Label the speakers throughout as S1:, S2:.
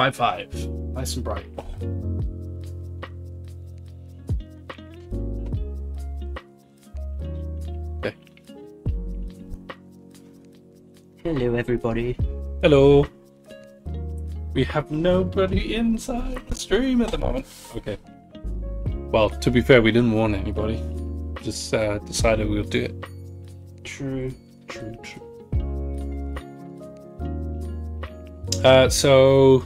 S1: five five. Nice and bright. Okay.
S2: Hello, everybody.
S1: Hello. We have nobody inside the stream at the moment. Okay. Well, to be fair, we didn't warn anybody. Just uh, decided we'll do it.
S2: True.
S1: True, true. Uh, so,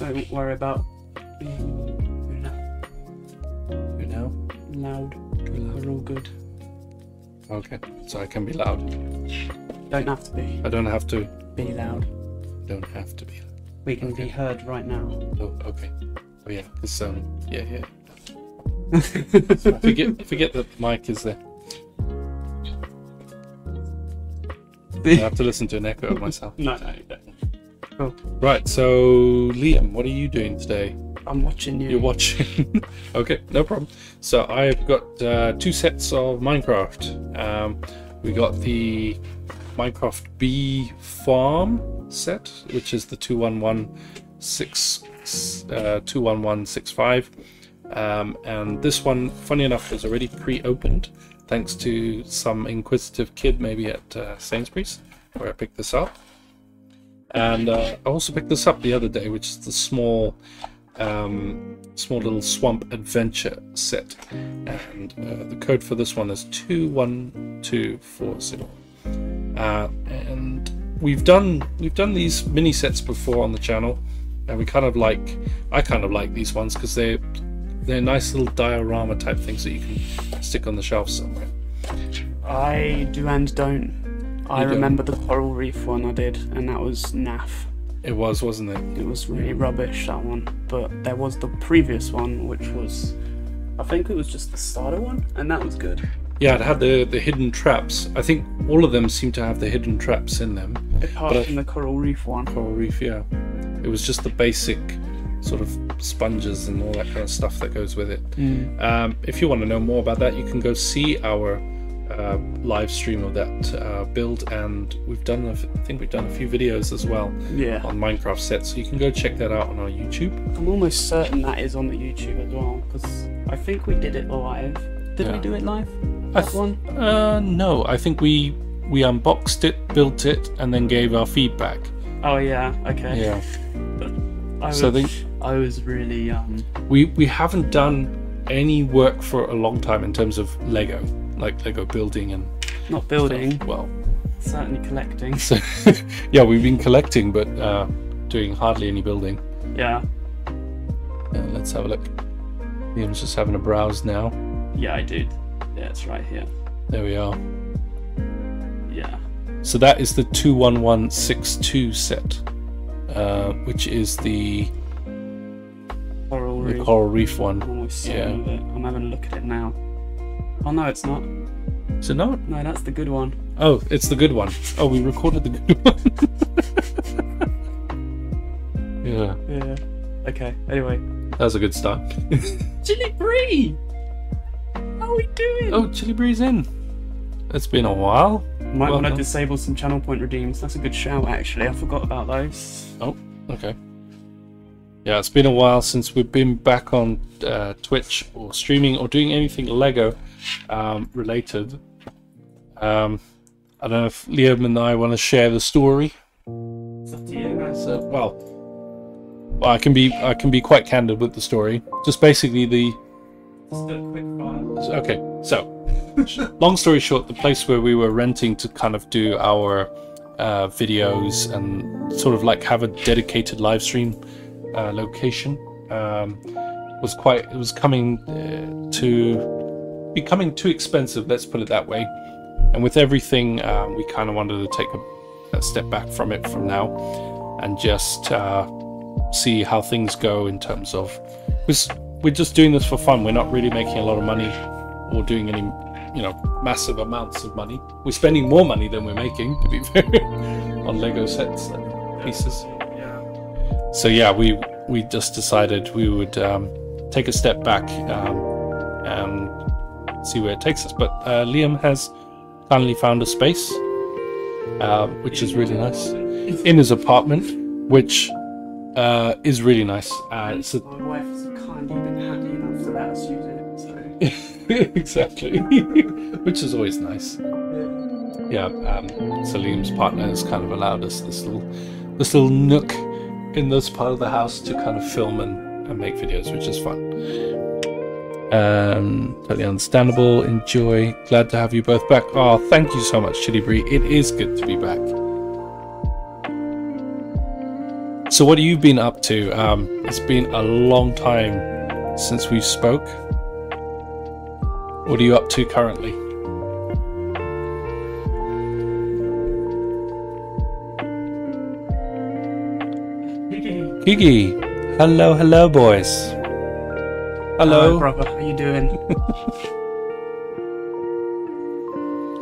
S2: Don't worry about being
S1: you know,
S2: loud.
S1: loud.
S2: We're all good.
S1: Okay, so I can be loud.
S2: Don't have to be.
S1: I don't have to.
S2: Be loud.
S1: Don't have to be.
S2: We can
S1: Okay.
S2: be heard right now.
S1: Oh, okay. Oh yeah, this um, yeah, yeah. forget, forget that the mic is there. I have to listen to an echo of myself.
S2: no, no, no.
S1: Right, so Liam, what are you doing today?
S2: I'm watching you.
S1: You're watching. okay, no problem. So I've got uh, two sets of Minecraft. Um, we got the Minecraft Bee Farm set, which is the 2116 uh, 21165. Um, and this one, funny enough, was already pre-opened thanks to some inquisitive kid maybe at uh, Sainsbury's where I picked this up. And uh, I also picked this up the other day, which is the small um, small little swamp adventure set, and uh, the code for this one is two one two four zero. Uh, and we've done we've done these mini sets before on the channel, and we kind of like I kind of like these ones because they they're nice little diorama type things that you can stick on the shelf somewhere.
S2: I do and don't. I
S1: You don't?
S2: remember the coral reef one I did, and that was naff.
S1: It was, wasn't it?
S2: It was really rubbish that one. But there was the previous one, which was, I think it was just the starter one, and that was good.
S1: Yeah, it had the the hidden traps. I think all of them seem to have the hidden traps in them.
S2: Apart
S1: But I-
S2: from the coral reef one.
S1: Coral reef, yeah. It was just the basic sort of sponges and all that kind of stuff that goes with it. Um, if you want to know more about that, you can go see our uh, live stream of that uh, build, and we've done, a I think we've done a few videos as well
S2: Yeah.
S1: on Minecraft sets, so you can go check that out on our YouTube.
S2: I'm almost certain that is on the YouTube as well, because I think we did it live. Did
S1: Yeah.
S2: we do it live?
S1: I
S2: That
S1: th-
S2: one?
S1: Uh, no, I think we we unboxed it, built it, and then gave our feedback.
S2: Oh yeah. Okay.
S1: Yeah.
S2: I was,
S1: So they-
S2: I was really um.
S1: We we haven't done any work for a long time in terms of Lego, like Lego building and
S2: Not building,
S1: well,
S2: certainly collecting.
S1: so yeah, we've been collecting, but uh, doing hardly any building.
S2: Yeah.
S1: Yeah, let's have a look. Liam's just having a browse now.
S2: Yeah, I did. Yeah, it's right here.
S1: There we are.
S2: Yeah.
S1: So that is the two one one six two set, uh, which is the,
S2: Coral
S1: the
S2: reef.
S1: coral reef one.
S2: I'm almost certain of it. I'm having a look at it now. Oh no, it's not.
S1: Is it not?
S2: No, that's the good one.
S1: Oh, it's the good one. Oh, we recorded the good one. yeah,
S2: Yeah. Okay. Anyway.
S1: that was a good start.
S2: Chili Brie. How are we doing?
S1: Oh, Chili Brie's in. It's been a while.
S2: Might
S1: well
S2: want to disable some channel point redeems. That's a good shout, actually. I forgot about those.
S1: Oh, okay. Yeah, it's been a while since we've been back on uh, Twitch or streaming or doing anything Lego um, related. Um, I don't know if Liam and I want to share the story.
S2: It's up to you guys.
S1: So, well, well, I can be I can be quite candid with the story. Just basically the
S2: Just a quick fire.
S1: Okay, so long story short, the place where we were renting to kind of do our uh, videos and sort of like have a dedicated live stream uh, location um, was quite. It was coming uh, to becoming too expensive. Let's put it that way. And with everything, um, we kind of wanted to take a, a step back from it from now and just uh, see how things go in terms of. We're just doing this for fun. We're not really making a lot of money or doing any, you know, massive amounts of money. We're spending more money than we're making, to be fair, on Lego sets and pieces. So yeah, we we just decided we would um, take a step back um, and see where it takes us. But uh, Liam has finally found a space, uh, which is really nice, in his apartment, which uh, is really nice. Uh, it's a,
S2: My wife has kindly been handy enough to let us use it. So
S1: exactly, which is always nice. Yeah, um, so Liam's partner has kind of allowed us this little, this little nook in this part of the house to kind of film and, and make videos, which is fun. Um, totally understandable. Enjoy. Glad to have you both back. Oh, thank you so much, Chili Brie. It is good to be back. So, what have you been up to? Um, it's been a long time since we spoke. What are you up to currently? Kiki, hello, hello, boys. Hello,
S2: brother. How you doing?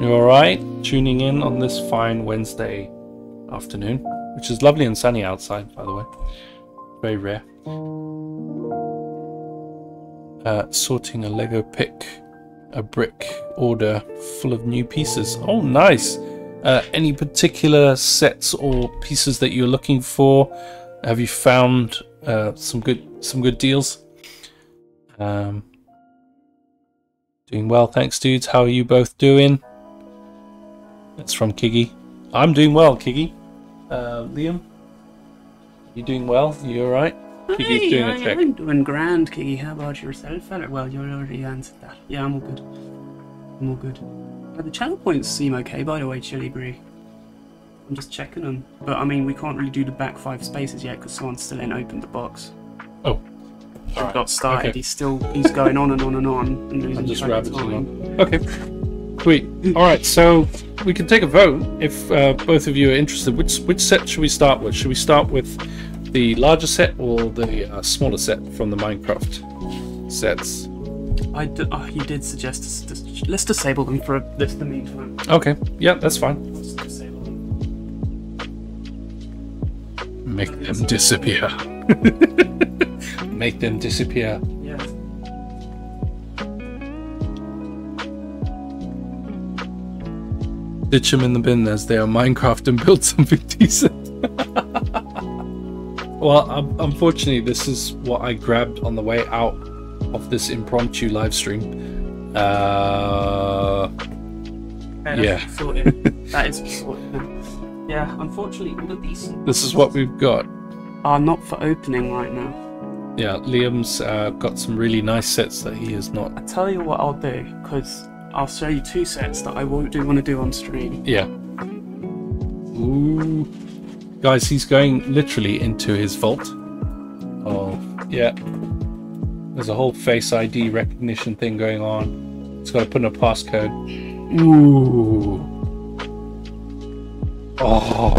S1: You all right? Tuning in on this fine Wednesday afternoon, which is lovely and sunny outside, by the way. Very rare. Uh, sorting a Lego pick, a brick order full of new pieces. Oh, nice. Uh, any particular sets or pieces that you're looking for? Have you found uh, some good some good deals? Um, doing well, thanks, dudes. How are you both doing? That's from Kiggy. I'm doing well, Kiggy. Uh, Liam, you doing well? You all right? Kiggy's
S2: Hey,
S1: doing
S2: I,
S1: a check.
S2: I'm doing grand, Kiki. How about yourself, fella? Well, you already answered that. Yeah, I'm all good. I'm all good. Uh, the channel points seem okay, by the way, Chili Brie. I'm just checking them. But I mean, we can't really do the back five spaces yet because someone still ain't opened the box.
S1: Oh,
S2: We've
S1: Alright,
S2: got started.
S1: okay.
S2: He's still he's going on and on and on and losing
S1: I'm just
S2: track of time.
S1: Okay, sweet. All right, so we can take a vote if uh, both of you are interested. Which which set should we start with? Should we start with the larger set or the uh, smaller set from the Minecraft sets?
S2: I d- oh, you did suggest dis- let's disable them for a- this the meantime.
S1: Okay, yeah, that's fine.
S2: Let's disable them.
S1: Make them disappear. Make them disappear.
S2: Yeah.
S1: Ditch them in the bin as they are Minecraft and build something decent. well, um, unfortunately, this is what I grabbed on the way out of this impromptu live stream. Uh,
S2: Okay,
S1: Yeah.
S2: that's sorted. that is sorted. now. Yeah, unfortunately, all the decent
S1: this is what we've got.
S2: are not for opening right now.
S1: Yeah, Liam's uh, got some really nice sets that he has not.
S2: I tell you what I'll do, because I'll show you two sets that I won't do want to do on stream.
S1: Yeah. Ooh. Guys, he's going literally into his vault. Oh, yeah. There's a whole face ID recognition thing going on. It's got to put in a passcode. Ooh. Oh.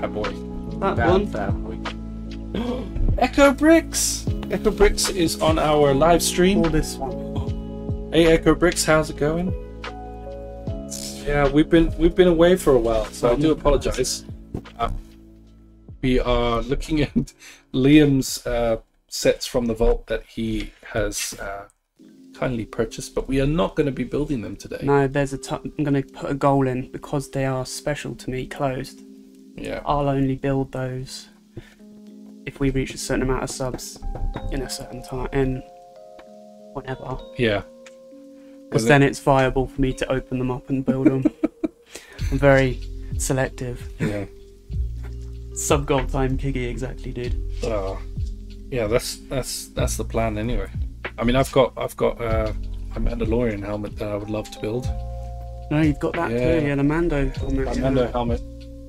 S1: Bad boy.
S2: That
S1: Bad,
S2: one.
S1: bad boy. Echo Bricks! Echo Bricks is on our live stream.
S2: Or this one.
S1: Hey Echo Bricks, how's it going? Yeah, we've been we've been away for a while, so I do apologize. Uh, we are looking at Liam's uh, sets from the vault that he has uh, kindly purchased, but we are not going to be building them today.
S2: No, there's a. T- I'm going to put a goal in because they are special to me closed.
S1: Yeah,
S2: I'll only build those if we reach a certain amount of subs in a certain time in whenever.
S1: yeah.
S2: Because then it's viable for me to open them up and build them. I'm very selective.
S1: Yeah.
S2: Sub goal time, Kiggy exactly, dude.
S1: Uh, yeah, that's that's that's the plan anyway. I mean, I've got I've got uh, a Mandalorian helmet that I would love to build.
S2: No, you've got that
S1: Yeah.
S2: too. Yeah, the Mando. helmet.
S1: Mando helmet.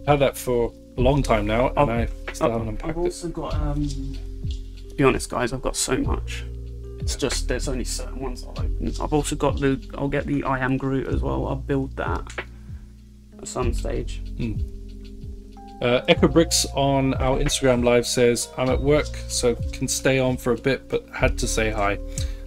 S1: Had that for a long time now, and
S2: I've-
S1: I still haven't
S2: I've,
S1: unpacked
S2: I've
S1: it.
S2: also got. Um, to be honest, guys, I've got so much. It's just there's only certain ones I'll open. I've also got the. I'll get the I am Groot as well. I'll build that at some stage.
S1: Uh, Echo Bricks on our Instagram live says, I'm at work, so can stay on for a bit, but had to say hi.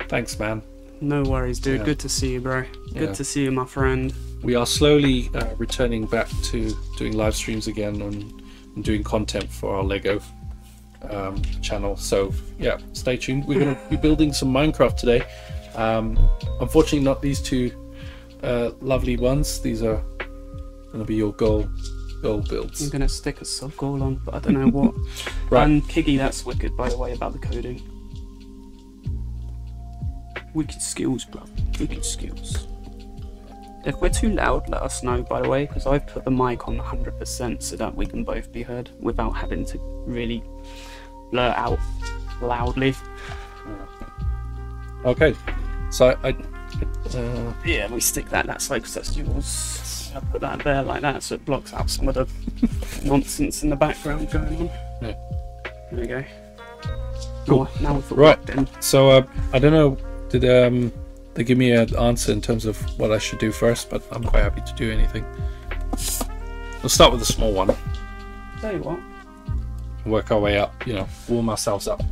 S1: Thanks, man.
S2: No worries, dude.
S1: Yeah.
S2: Good to see you, bro.
S1: Yeah.
S2: Good to see you, my friend.
S1: We are slowly uh, returning back to doing live streams again and, and doing content for our Lego um, channel. So, yeah, stay tuned. We're going to be building some Minecraft today. Um, unfortunately, not these two uh, lovely ones. These are going to be your goal goal builds.
S2: I'm gonna stick a sub goal on, but I don't know what.
S1: Right.
S2: And Kiggy, that's wicked, by the way, about the coding. Wicked skills, bro. Wicked skills. If we're too loud, let us know, by the way, because I've put the mic on 100% so that we can both be heard without having to really blurt out loudly.
S1: Okay. So I. Uh,
S2: Yeah, we stick that that side because that's yours. I put that there like that so it blocks out some of the nonsense in the background going on.
S1: Yeah.
S2: There we go.
S1: Cool.
S2: Now, now we've
S1: Right.
S2: then.
S1: so uh, I don't know. Did um they give me an answer in terms of what I should do first? But I'm quite happy to do anything. We'll start with the small one.
S2: Tell you what,
S1: Work our way up. You know, warm ourselves up.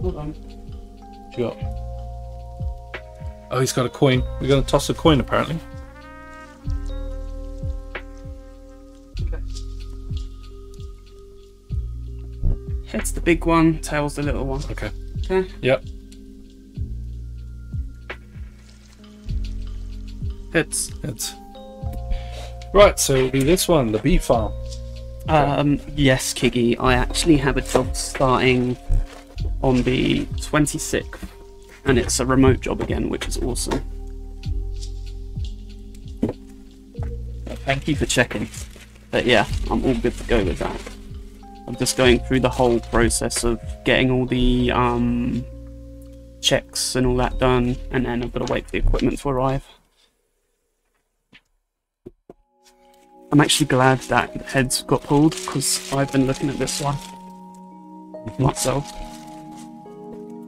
S2: hold on.
S1: What you got? Oh, he's got a coin. We're gonna toss a coin apparently.
S2: Okay. Head's the big one, tail's the little one.
S1: Okay.
S2: Okay.
S1: Yep.
S2: Heads.
S1: It's right. So it'll be this one, the bee farm.
S2: Um, yes, Kiggy, I actually have a job starting on the 26th, and it's a remote job again, which is awesome. Thank you for checking. But yeah, I'm all good to go with that. I'm just going through the whole process of getting all the um, checks and all that done, and then I've got to wait for the equipment to arrive. I'm actually glad that heads got pulled because I've been looking at this one myself.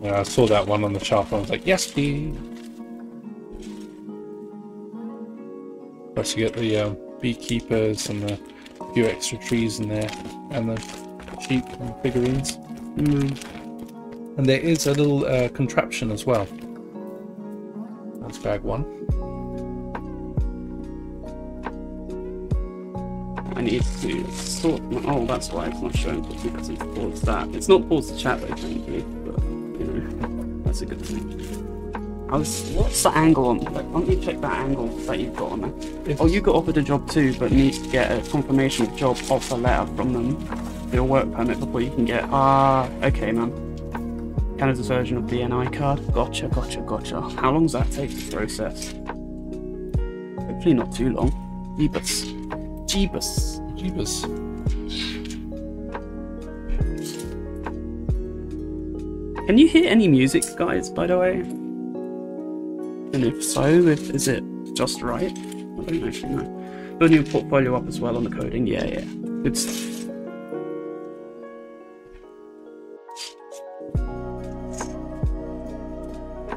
S1: Yeah, I saw that one on the chart. and I was like, yes, please. Plus, you get the um, beekeepers and the few extra trees in there, and the sheep and figurines.
S2: Mm,
S1: And there is a little uh, contraption as well. That's bag one.
S2: I need to sort. My, oh, that's why it's not showing because it's paused that. It's not paused the chat though, technically, but you know, that's a good thing. I was, what's the angle on? Like, why don't you check that angle that you've got on there? Oh, you got offered a job too, but need to get a confirmation of job offer letter from them your work permit before you can get. Ah, okay, man. Canada's version of the NI card. Gotcha, gotcha, gotcha. How long does that take to process? Hopefully not too long. Jeebus. Jeebus.
S1: Jeebus.
S2: Can you hear any music, guys, by the way? And if so, if, is it just right? I don't actually know. Building your portfolio up as well on the coding, yeah, yeah. Good stuff.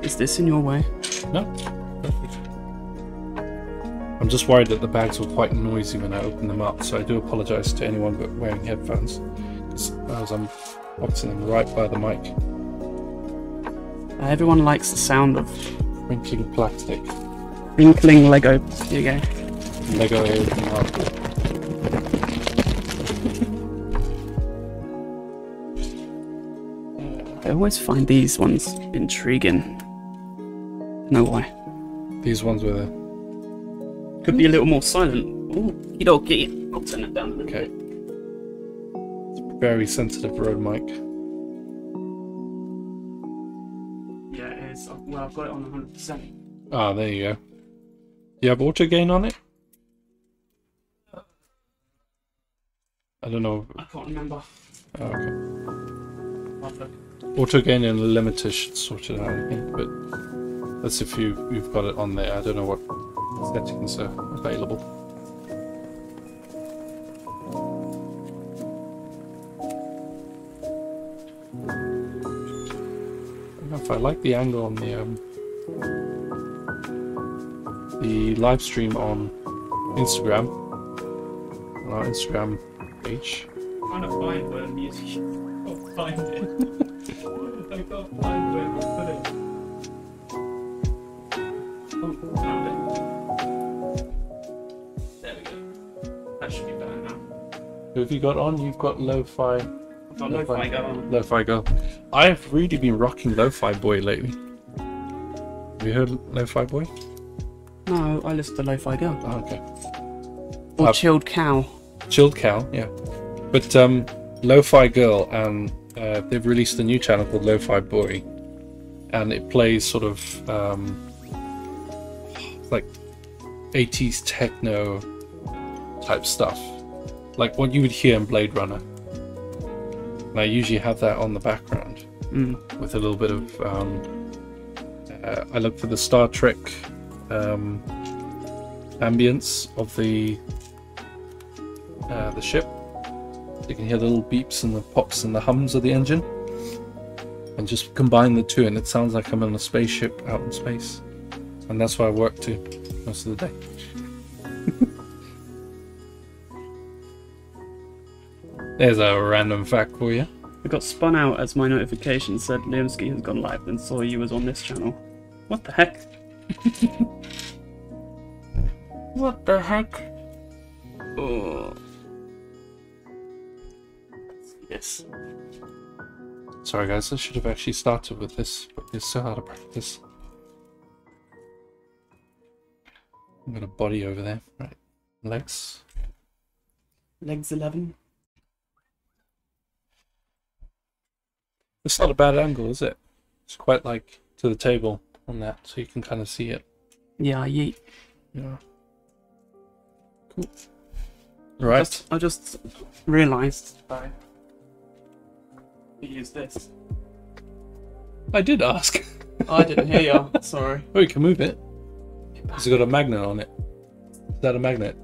S2: Is this in your way?
S1: No. I'm just worried that the bags were quite noisy when I opened them up, so I do apologise to anyone but wearing headphones. As I'm boxing them right by the mic.
S2: Uh, everyone likes the sound of
S1: Crinkling plastic.
S2: crinkling Lego. Here you go.
S1: Lego.
S2: I always find these ones intriguing. Know why.
S1: These ones were the
S2: Could be a little more silent. Ooh, okie I'll turn it down a little
S1: Okay.
S2: bit.
S1: very sensitive Rode mic.
S2: Yeah, it is. Well, I've got it on 100%.
S1: Ah, there you go. You have auto gain on it? I don't know.
S2: I can't remember.
S1: Oh, okay. Auto gain and limiter should sort it out, I think, but that's if you you've got it on there. I don't know what settings are available. I don't if I like the angle on the um, the live stream on Instagram on our Instagram page.
S2: trying to find where the music is. I'll find it. I can't find where to put it. Oh, found it. That should be better now.
S1: Who have you got on? You've got lo-fi.
S2: I've got no find on.
S1: Lo-fi girl. I've really been rocking lo-fi boy lately. Have you heard lo-fi boy?
S2: No, I listen to Lo-Fi Girl.
S1: Oh, okay.
S2: Or
S1: Uh,
S2: Chilled Cow.
S1: Chilled Cow, yeah. But um, Lo-Fi Girl and uh, they've released a new channel called Lo-Fi Boy, and it plays sort of um, like 80s techno type stuff, like what you would hear in Blade Runner. And I usually have that on the background
S2: Mm.
S1: with a little bit of. Um, uh, I look for the Star Trek um, ambience of the uh, the ship. You can hear the little beeps and the pops and the hums of the engine, and just combine the two, and it sounds like I'm in a spaceship out in space. And that's what I work to most of the day. There's a random fact for you.
S2: I got spun out as my notification said Liamski has gone live and saw you was on this channel. What the heck? what the heck? Oh. Yes.
S1: Sorry, guys, I should have actually started with this, but it's so hard to practice. I've got a body over there. Right. Legs.
S2: Legs 11.
S1: It's not a bad angle, is it? It's quite like to the table on that, so you can kind of see it.
S2: Yeah, yeet.
S1: Yeah. Cool. Right.
S2: Just, I just realised I use this.
S1: I did ask.
S2: Oh, I didn't hear you. Sorry.
S1: Oh, you can move it. It's got a magnet on it. Is that a magnet?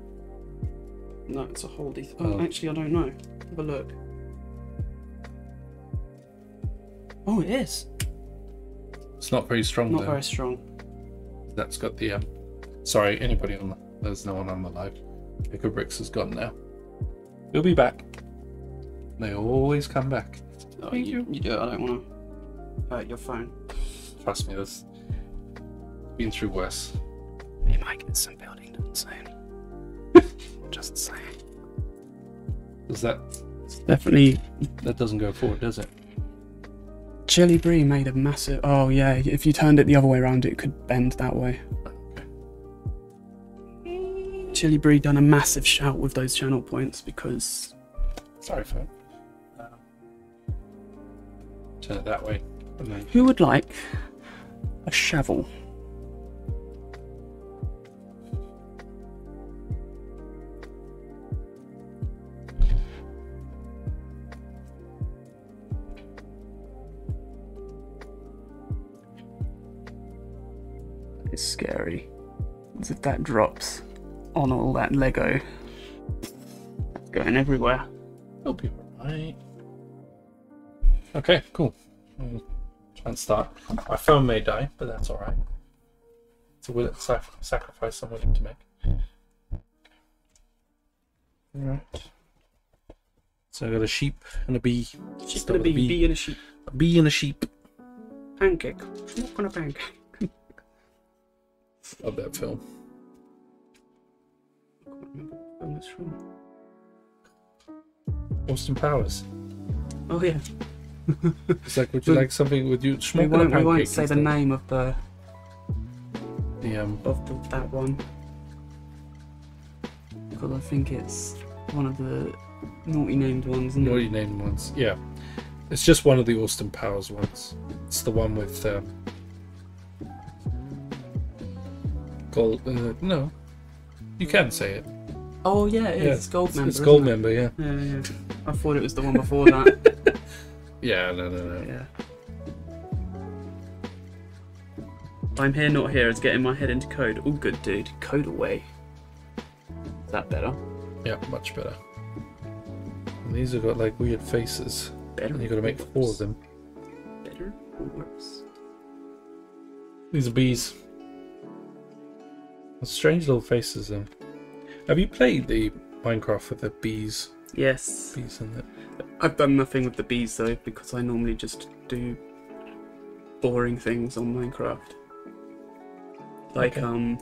S2: No, it's a holdy. Oh,
S1: Oh.
S2: actually, I don't know. Have a look. Oh, it is.
S1: It's not very strong
S2: Not
S1: though.
S2: very strong.
S1: That's got the um. Sorry, anybody on the. There's no one on the live. Picker Bricks is gone now. He'll be back. They always come back.
S2: Oh,
S1: Thank
S2: you, you do it. I don't want to hurt your phone.
S1: Trust me, there's been through worse.
S2: You might get some building done soon. Just saying.
S1: Does that
S2: It's definitely.
S1: that doesn't go forward, does it?
S2: Chili Brie made a massive. Oh, yeah. If you turned it the other way around, it could bend that way. Chili Brie done a massive shout with those channel points because.
S1: Sorry, phone. Turn it that way.
S2: Who would like a shovel? It's scary. As if that drops on all that Lego. It's going everywhere.
S1: it'll be alright. Okay, cool. I'll try and start. My phone may die, but that's alright. It's a will- sac- sacrifice I'm willing to make. Alright. So I got a sheep and a bee.
S2: She's
S1: Start
S2: gonna
S1: with a bee.
S2: bee in a sheep.
S1: A bee and a sheep.
S2: Pancake. Smoke on a pancake.
S1: Love that film.
S2: I can't remember what film it's from.
S1: Austin Powers.
S2: Oh yeah.
S1: It's like, would you
S2: We-
S1: like something? Would you
S2: We
S1: smoke on
S2: won't, we won't say the name of the
S1: The um.
S2: of the, that one because I think it's one of the naughty named ones. Isn't
S1: Naughty
S2: it?
S1: named ones. Yeah. It's just one of the Austin Powers ones. It's the one with um, gold. Uh, no, you can say it.
S2: Oh yeah, it is.
S1: Yeah,
S2: It's Goldmember.
S1: It's gold
S2: it?
S1: member. Yeah.
S2: Yeah, yeah. I thought it was the one before that.
S1: Yeah. No. No. No.
S2: yeah. I'm here, not here. It's getting my head into code. All good, dude. Code away. Is that better?
S1: Yeah. Much better. And these have got like weird faces,
S2: Better.
S1: and you got to make four of them.
S2: Better or worse?
S1: These are bees. Strange little faces. Them. Have you played the Minecraft with the bees?
S2: Yes.
S1: Bees in it.
S2: I've done nothing with the bees though because I normally just do boring things on Minecraft. Like
S1: Okay.
S2: um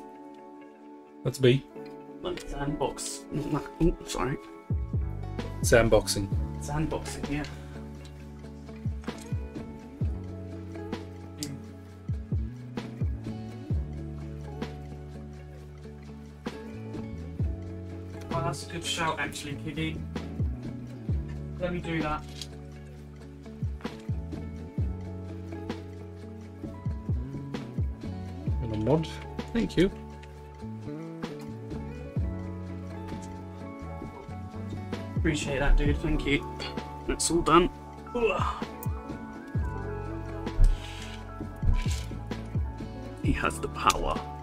S1: That's bee.
S2: like sandbox. Not that oh, sorry.
S1: Sandboxing.
S2: Sandboxing, yeah. That's a good shout, actually, Kiggy. Let me do that.
S1: And a mod. Thank you.
S2: Appreciate that, dude. Thank you. That's all done. He has the power.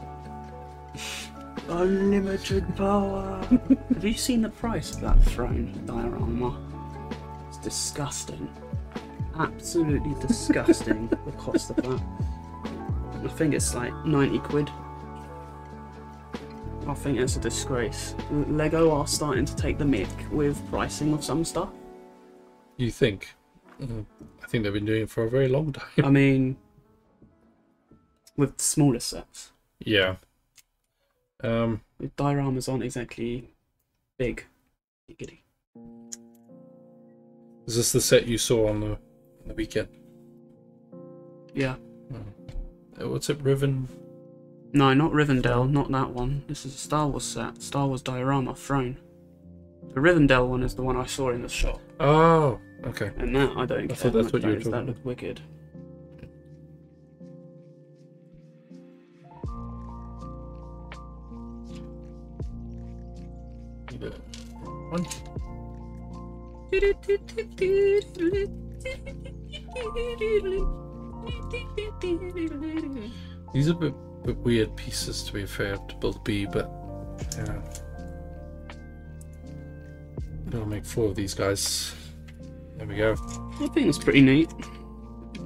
S2: Unlimited power. Have you seen the price of that throne diorama? It's disgusting. Absolutely disgusting. the cost of that. I think it's like 90 quid. I think it's a disgrace. Lego are starting to take the mick with pricing of some stuff.
S1: You think? Mm, I think they've been doing it for a very long time.
S2: I mean, with smaller sets,
S1: yeah. Um.
S2: the dioramas aren't exactly big. Giggity.
S1: Is this the set you saw on the on the weekend?
S2: Yeah.
S1: Uh, What's it? Riven.
S2: No, not Rivendell, not that one. This is a Star Wars set. Star Wars diorama throne. The Rivendell one is the one I saw in the shop,
S1: Oh. Okay.
S2: and that I don't
S1: I thought that's what you were talking
S2: That looked wicked.
S1: One. These are a bit, bit weird pieces to be fair to build B, but yeah. I'll make four of these guys. There we go.
S2: I think it's pretty neat.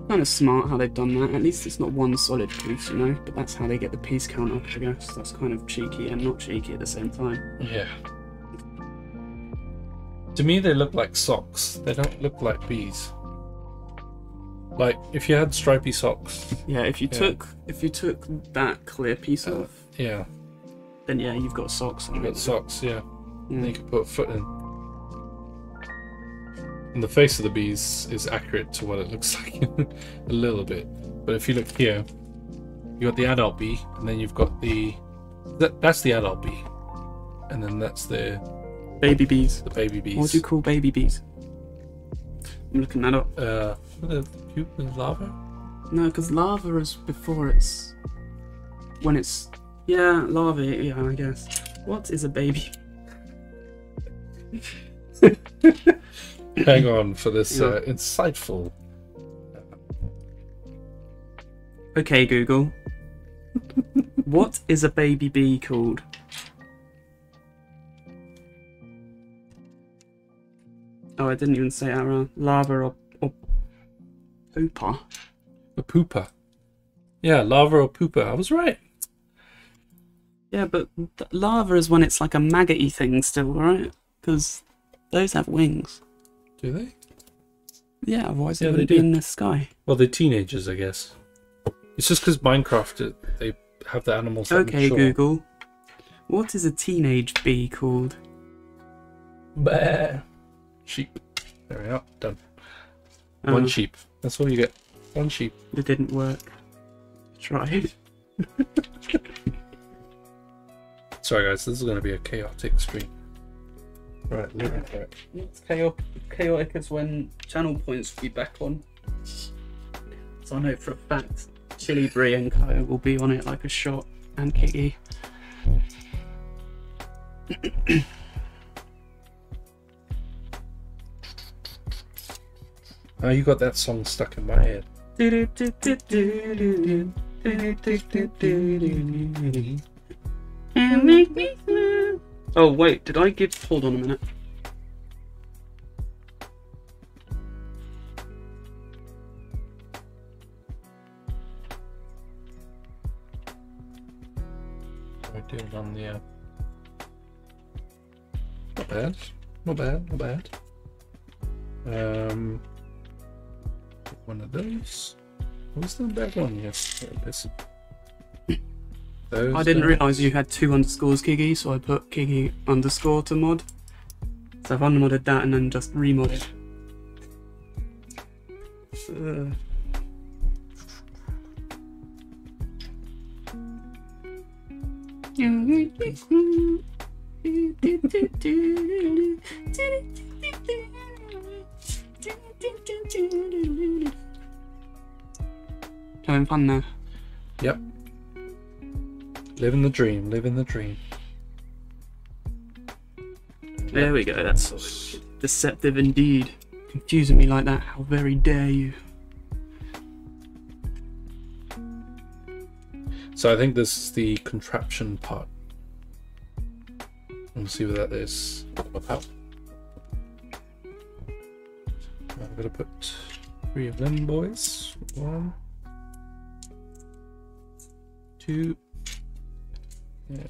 S2: Kind of smart how they've done that. At least it's not one solid piece, you know. But that's how they get the piece count up, I guess. That's kind of cheeky and not cheeky at the same time.
S1: Yeah. To me, they look like socks. They don't look like bees. Like if you had stripy socks.
S2: Yeah, if you
S1: Yeah.
S2: took if you took that clear piece
S1: Uh,
S2: off,
S1: Yeah,
S2: then yeah, you've got socks.
S1: You've got socks. Yeah, and you
S2: Mm.
S1: could put a foot in. And the face of the bees is accurate to what it looks like a little bit. But if you look here, you got the adult bee, and then you've got the that, that's the adult bee, and then that's the
S2: Baby bees.
S1: the baby bees.
S2: What do you call baby bees? I'm looking that up.
S1: Uh, the pupa larva.
S2: No, because larva is before it's when it's yeah larva. Yeah, I guess. What is a baby?
S1: Hang on for this
S2: Yeah.
S1: uh, insightful.
S2: Okay, Google. what is a baby bee called? Oh, I didn't even say it out loud. Larva or, or pupa.
S1: A pupa. Yeah, larva or pupa. I was right.
S2: Yeah, but larva is when it's like a maggoty thing still, right? Because those have wings.
S1: Do they?
S2: Yeah, otherwise
S1: Yeah,
S2: they
S1: they
S2: wouldn't be in the sky.
S1: Well, they're teenagers, I guess. It's just because Minecraft, they have the animals. that
S2: Okay,
S1: mature.
S2: Google. What is a teenage bee called?
S1: Bah. Sheep. There we are. Done. One
S2: Uh,
S1: sheep. That's all you get. One sheep.
S2: It didn't work. Tried.
S1: Sorry, guys. This is going to be a chaotic stream. Right, looking for it.
S2: It's chaotic, chaotic as when channel points will be back on. So I know for a fact Chili Brie and Co will be on it like a shot, and Kiggy.
S1: Oh, you got that song stuck in my head.
S2: Oh wait, did I give? Hold on a minute.
S1: I do it on the. Uh... Not bad. Not bad. Not bad. Um, one of those. What's the back one? Yes, there it is. Those
S2: I didn't realise you had two underscores Kiggy, so I put Kiggy underscore to mod. So I've unmodded that and then just remodded. Uh, Having fun now.
S1: Yep. Living the dream, living the dream.
S2: There we go. That's deceptive indeed. Confusing me like that. How very dare you?
S1: So I think this is the contraption part. We'll see what that is about. I'm gonna put three of them boys. One, two, yeah,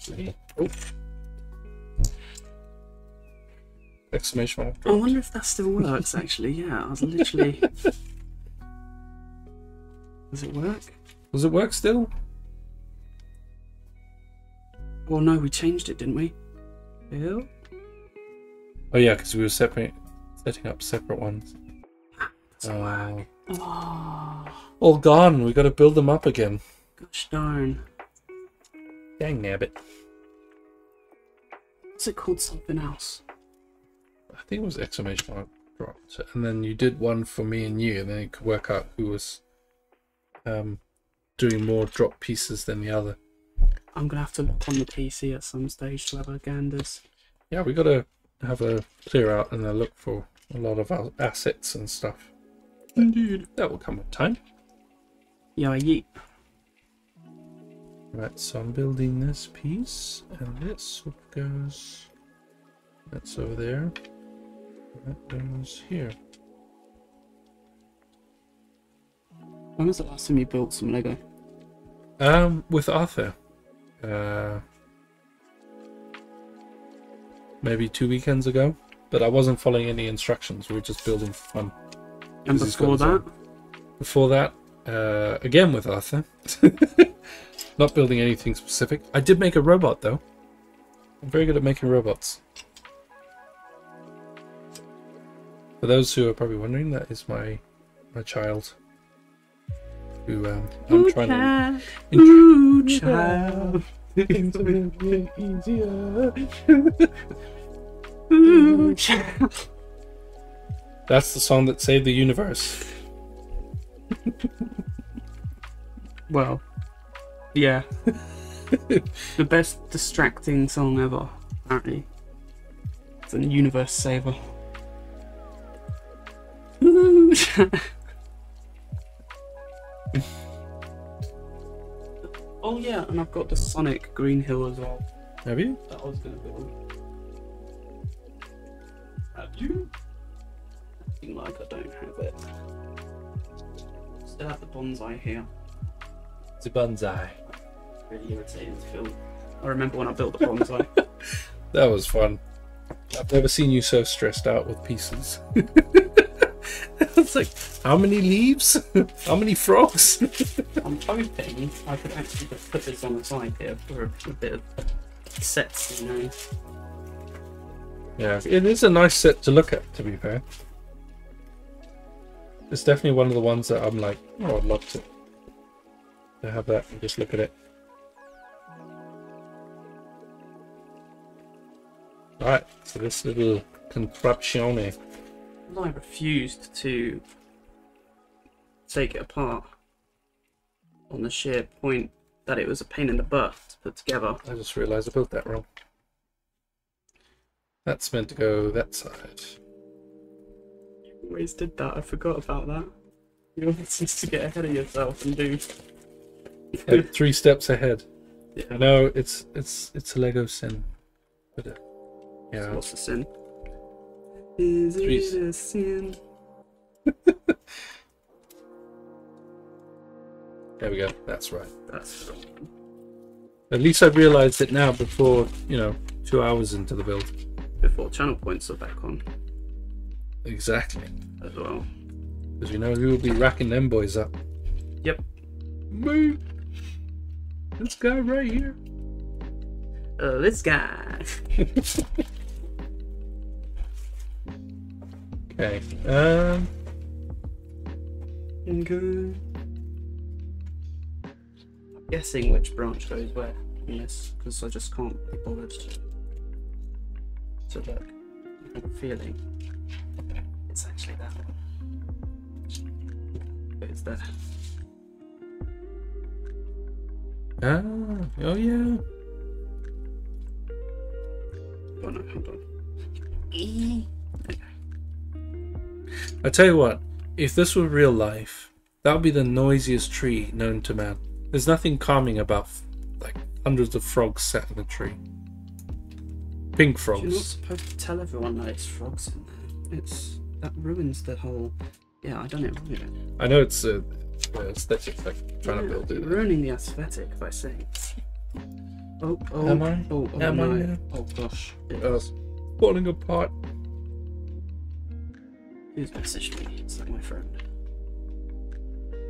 S1: three. Oh. Exclamation mark.
S2: I wonder if that still works. Actually, yeah. I was literally. Does it work?
S1: Does it work still?
S2: Well, no, we changed it, didn't we? Bill?
S1: Oh yeah, because we were separate, setting up separate ones.
S2: Doesn't work.
S1: Oh,
S2: Oh,
S1: all gone. We got to build them up again.
S2: gosh darn.
S1: Dang nabbit.
S2: What's it called something else?
S1: I think it was exclamation mark dropped, and then you did one for me and you, and then you could work out who was um, doing more drop pieces than the other.
S2: I'm gonna have to look on the PC at some stage to have a ganders.
S1: Yeah, we got to have a clear out and a look for a lot of assets and stuff.
S2: Indeed.
S1: That will come with time.
S2: Yeah, yeet.
S1: Right, so I'm building this piece, and this goes. That's over there. That goes here.
S2: When was the last time you built some Lego?
S1: Um, with Arthur. Uh, maybe two weekends ago. But I wasn't following any instructions. We were just building for fun.
S2: And
S1: 'Cause he's got
S2: before that,
S1: Before that, uh, again with Arthur. Not building anything specific. I did make a robot though. I'm very good at making robots. For those who are probably wondering, that is my my child. Who um, I'm trying to.
S2: Ooh, child. Ooh,
S1: That's the song that saved the universe.
S2: Well, yeah. the best distracting song ever, apparently. It's a universe saver. Oh yeah, and I've got the Sonic Green Hill as well.
S1: Have you?
S2: That was gonna build. Acting like I don't have it. Still have the bonsai here.
S1: It's a bonsai.
S2: Really irritating to film. I remember when I built the bonsai.
S1: That was fun. I've never seen you so stressed out with pieces. it's like, how many leaves? how many frogs?
S2: I'm hoping I could actually just put this on the side here for a, a bit of sets, you know.
S1: Yeah, it is a nice set to look at, to be fair. It's definitely one of the ones that I'm like, oh, I'd love to, to have that and just look at it. Alright, so this little contraptione.
S2: I refused to take it apart on the sheer point that it was a pain in the butt to put together.
S1: I just realized I built that wrong. That's meant to go that side.
S2: always did that. I forgot about that. You always used to get ahead of yourself and do.
S1: Three steps ahead.
S2: Yeah.
S1: I know it's it's it's a Lego sin, but uh, yeah,
S2: What's the sin? Is
S1: Trees.
S2: it a sin?
S1: there we go. That's right.
S2: That's
S1: At least I realized it now before you know two hours into the build.
S2: Before channel points are back on
S1: Exactly,
S2: as well.
S1: because we know who will be racking them boys up.
S2: Yep.
S1: Me. This guy right here.
S2: Uh, this guy.
S1: Okay. Um.
S2: Okay. I'm guessing which branch goes where. on this because I just can't be bothered to, look. I have a feeling it's actually that one. It's there.
S1: Ah, oh yeah.
S2: Oh no, hold on.
S1: I tell you what, if this were real life, that would be the noisiest tree known to man. There's nothing calming about like hundreds of frogs sat in a tree. Pink frogs.
S2: You're not supposed to tell everyone that it's frogs in there. It's that ruins the whole. Yeah, I done it wrong.
S1: I know it's uh, uh, aesthetic, like trying to
S2: Yeah,
S1: build it.
S2: you're ruining the aesthetic by saying. Oh, oh,
S1: Am I?
S2: oh, oh,
S1: Am I
S2: no.
S1: now?
S2: oh gosh. It-
S1: Uh, falling apart.
S2: Who's messaged me? Is that my friend?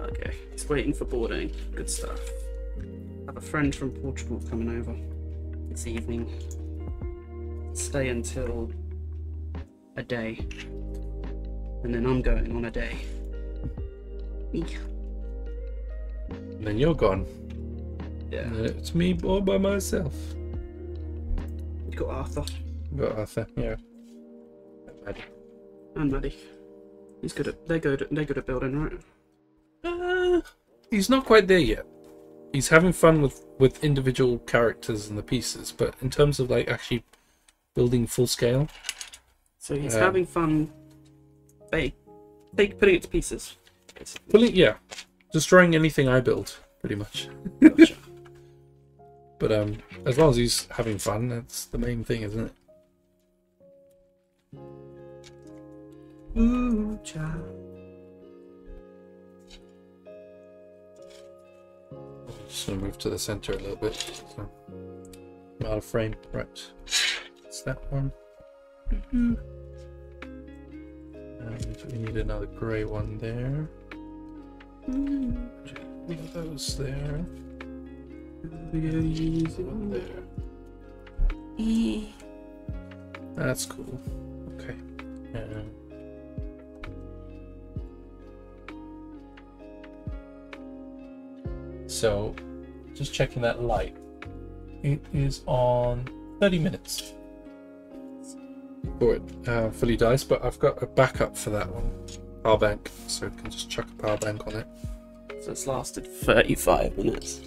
S2: Okay, he's waiting for boarding. Good stuff. I have a friend from Portugal coming over this evening. Stay until a day. And then I'm going on a day. Eek.
S1: And then you're gone.
S2: Yeah.
S1: And then it's me all by myself.
S2: You got Arthur
S1: Got Arthur, yeah. Maddie.
S2: and Maddie. He's good at they're good at they're good at building, right?
S1: Uh, he's not quite there yet. He's having fun with with individual characters and the pieces, but in terms of like actually building full scale,
S2: So he's
S1: Yeah.
S2: having fun they they putting it to pieces. basically.
S1: pulling yeah, destroying anything I build, pretty much.
S2: Gotcha.
S1: But um, as long as he's having fun, that's the main thing, isn't it?
S2: Ooh, child.
S1: Just gonna move to the center a little bit. So I'm out of frame. Right. It's that one. And we need another grey one there. One of those there. Easy one there. That's cool. Okay. Uh, so, just checking that light. It is on 30 minutes. Before it uh, fully dies, but I've got a backup for that one. Power bank, so I can just chuck a power bank on it.
S2: So it's lasted 35 minutes.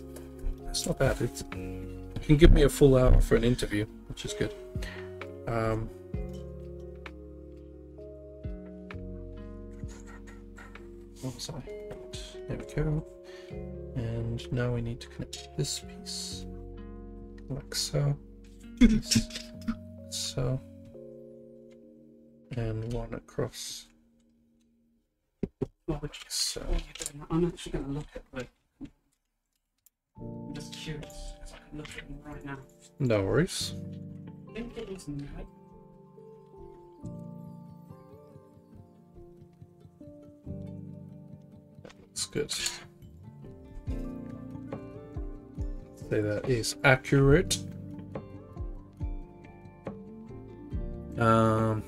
S1: That's not bad. It's, it can give me a full hour for an interview, which is good. Um, what was I? There we go. And now we need to connect this piece, like so. So. And one across.
S2: You
S1: So.
S2: I'm actually going to look at the. I'm just curious if I can look at them right now.
S1: No worries.
S2: I think it is night.
S1: Looks good. Say that is accurate. Um,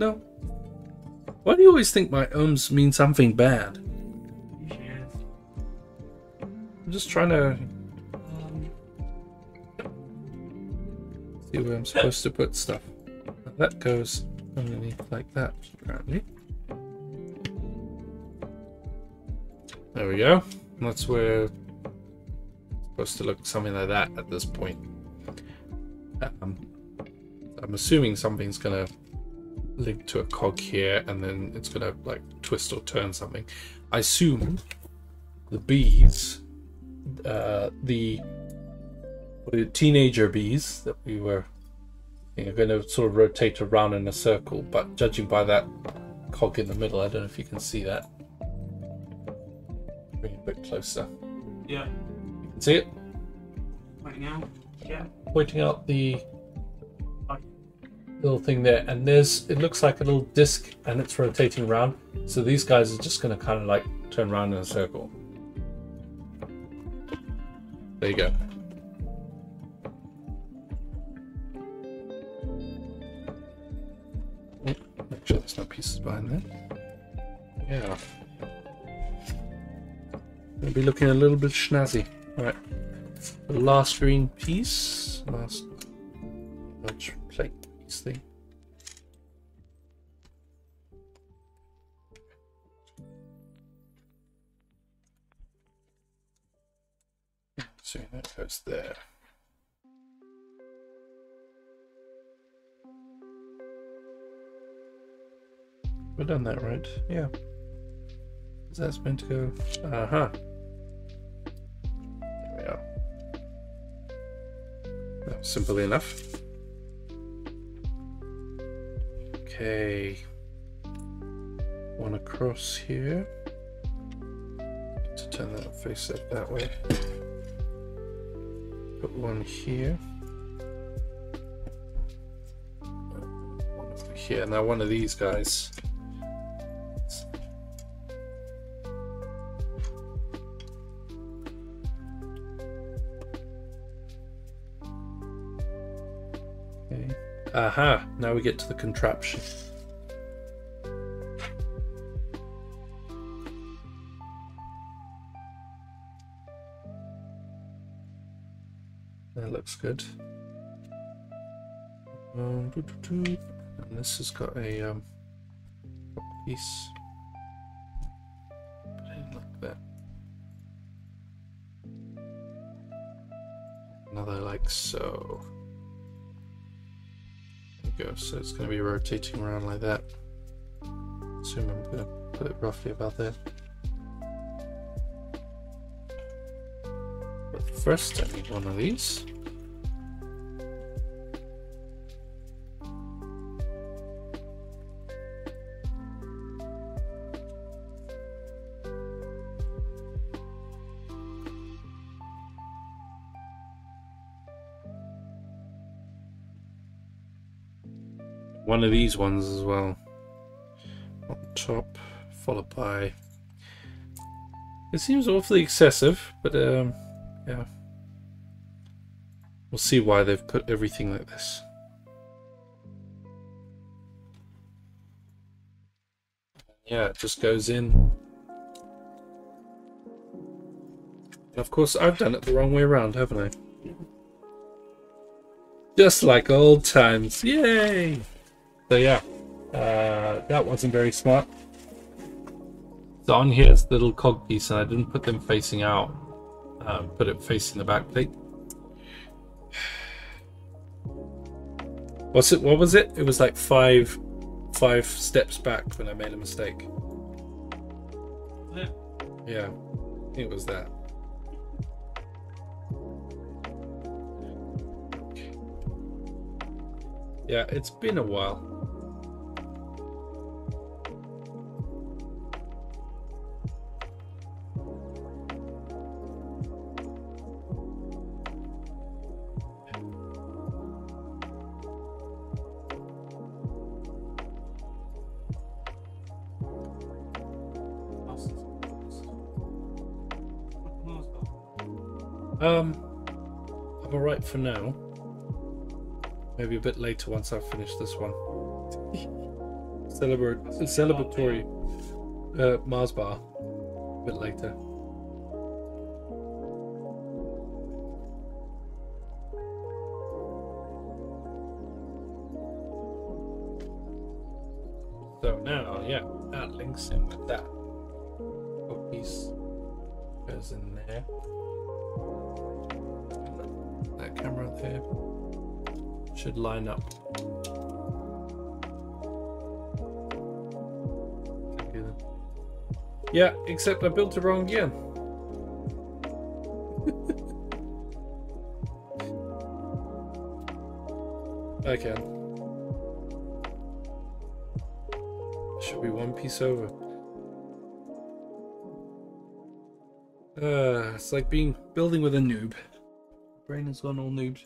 S1: no. Why do you always think my ohms mean something bad? I'm just trying to see where I'm supposed to put stuff. That goes underneath like that, apparently. There we go. That's where it's supposed to look something like that at this point. Um, I'm assuming something's gonna link to a cog here, and then it's gonna like twist or turn something. I assume the bees, uh, the it, teenager bees that we were are going to sort of rotate around in a circle, but judging by that cog in the middle, I don't know if you can see that. Bring it a bit closer.
S2: yeah.
S1: You can see it
S2: Right now. Yeah.
S1: pointing out the. Little thing there, and there's it looks like a little disc, and it's rotating around. So these guys are just going to kind of like turn around in a circle. There you go. Make sure there's no pieces behind there. Yeah. Gonna be looking a little bit schnazzy. Alright. The last green piece. Last large thing. So that goes there. We've done that right. Yeah. That's meant to go. Uh huh. There we are. Simple enough. Okay. One across here. To turn that face up that way. Put one here. One over here. Now one of these guys. Aha, now we get to the contraption. That looks good. Um, doo -doo -doo. And this has got a um, piece. Like that. Another like so. Go. So it's going to be rotating around like that. Assume I'm going to put it roughly about there. But first, I need one of these. One of these ones as well. On top, followed by. It seems awfully excessive, but um, yeah. We'll see why they've put everything like this. Yeah, it just goes in. And of course, I've done it the wrong way around, haven't I? Just like old times. Yay! So yeah, uh, that wasn't very smart. So on here is the little cog piece, and I didn't put them facing out. Uh, put it facing the back plate. What's it? What was it? It was like five, five steps back when I made a mistake.
S2: Yeah.
S1: Yeah, I think it was that. Yeah, it's been a while. For now. Maybe a bit later once I've finished this one. Celebra- celebratory uh, Mars bar. A bit later. So now, yeah, that links in with that. What piece goes in there? Should line up. Yeah, except I built it wrong again. I can. Should be one piece over. Uh, it's like being building with a noob. Brain has gone all noobed.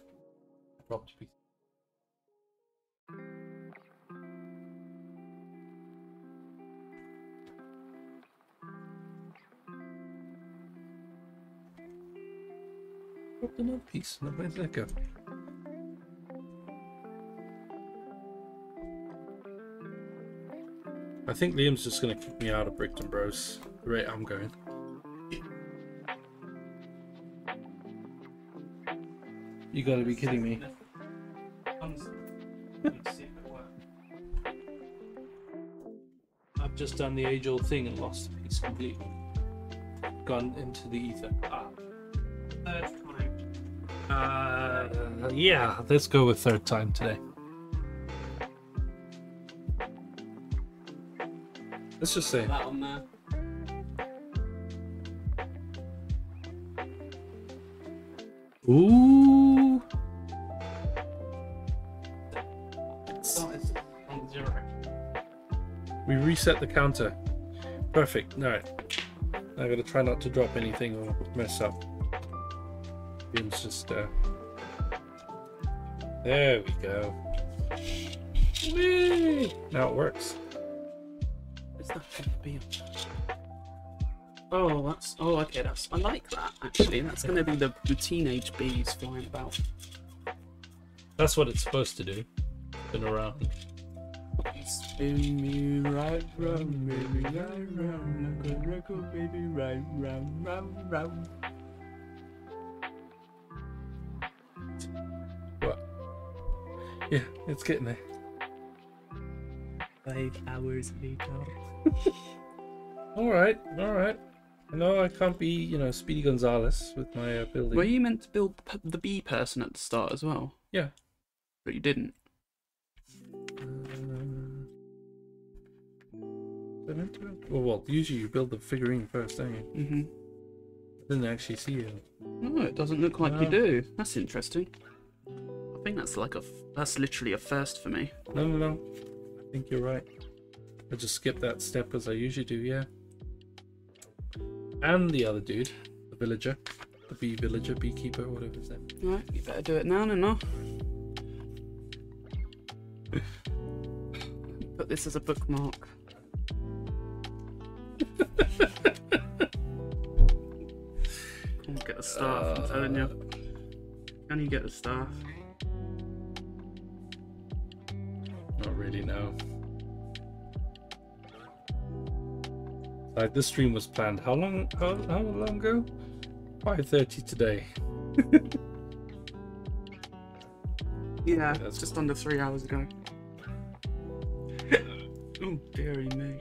S1: Dropped Dropped another piece. Now where's that go? I think Liam's just gonna kick me out of Brickton Bros. The rate I'm going. You gotta be kidding me. I've just done the age old thing and lost the piece completely. Gone into the ether. Ah. Yeah, let's go with third time today. Let's just say.
S2: That on there.
S1: Ooh.
S2: Started on zero.
S1: We reset the counter. Perfect. Alright. I gotta try not to drop anything or mess up. Game's just uh There we go. Whee! Now it works.
S2: Where's that gonna be? Oh, that's. Oh, okay, that's. I like that, actually. That's gonna be the, the teenage bees flying about.
S1: That's what it's supposed to do. Spin around.
S2: Spin me right round, baby, right round, like a record, baby, right round, round, round.
S1: Yeah, it's getting there.
S2: Five hours later.
S1: Alright, alright. I know I can't be, you know, Speedy Gonzales with my uh, building.
S2: Were you meant to build the bee person at the start as well?
S1: Yeah.
S2: But you didn't.
S1: Uh, I meant to- Well, well, usually you build the figurine first, don't you?
S2: Mm-hmm.
S1: I didn't actually see it.
S2: No, it doesn't look like you do. That's interesting. I think that's like a. F- that's literally a first for me.
S1: No, no, no. I think you're right. I just skip that step as I usually do, yeah. And the other dude, the villager, the bee villager, beekeeper, whatever his name.
S2: Right, you better do it now, No, no? Put this as a bookmark. Can't get the staff, I'm telling you. Can you get the staff?
S1: Like this stream was planned. How long? How, how long ago? Five thirty today.
S2: Yeah,
S1: That's
S2: just under three hours ago. oh, dearie me.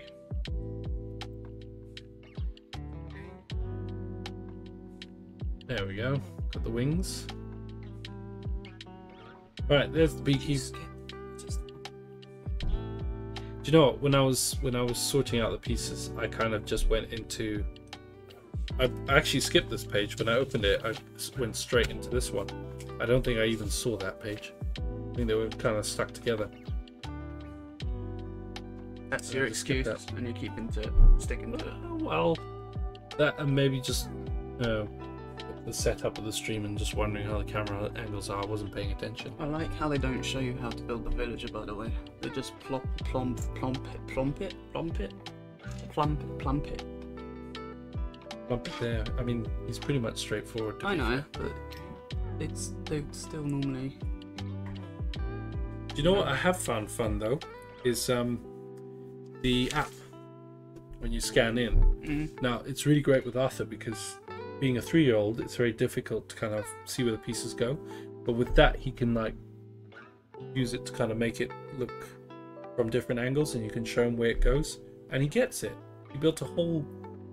S1: There we go. Got the wings. All right, there's the beekeeper. Do you know what? When I was when I was sorting out the pieces, I kind of just went into. I actually skipped this page. When I opened it. I went straight into this one. I don't think I even saw that page. I think they were kind of stuck together.
S2: That's your excuse, and you keep into sticking to it.
S1: Well, that and maybe just uh, the setup of the stream and just wondering how the camera angles are. I wasn't paying attention.
S2: I like how they don't show you how to build the villager, by the way. They just plop, plump, plump it, plump it, plump it, plump it, plump it.
S1: Bump it there. I mean, it's pretty much straightforward. To
S2: I know,
S1: fair.
S2: but it's they still normally.
S1: Do you know what I have found fun though? Is um the app when you scan in.
S2: Mm,
S1: Now it's really great with Arthur because being a three-year-old, it's very difficult to kind of see where the pieces go. But with that, he can like use it to kind of make it look from different angles, and you can show him where it goes, and he gets it. He built a whole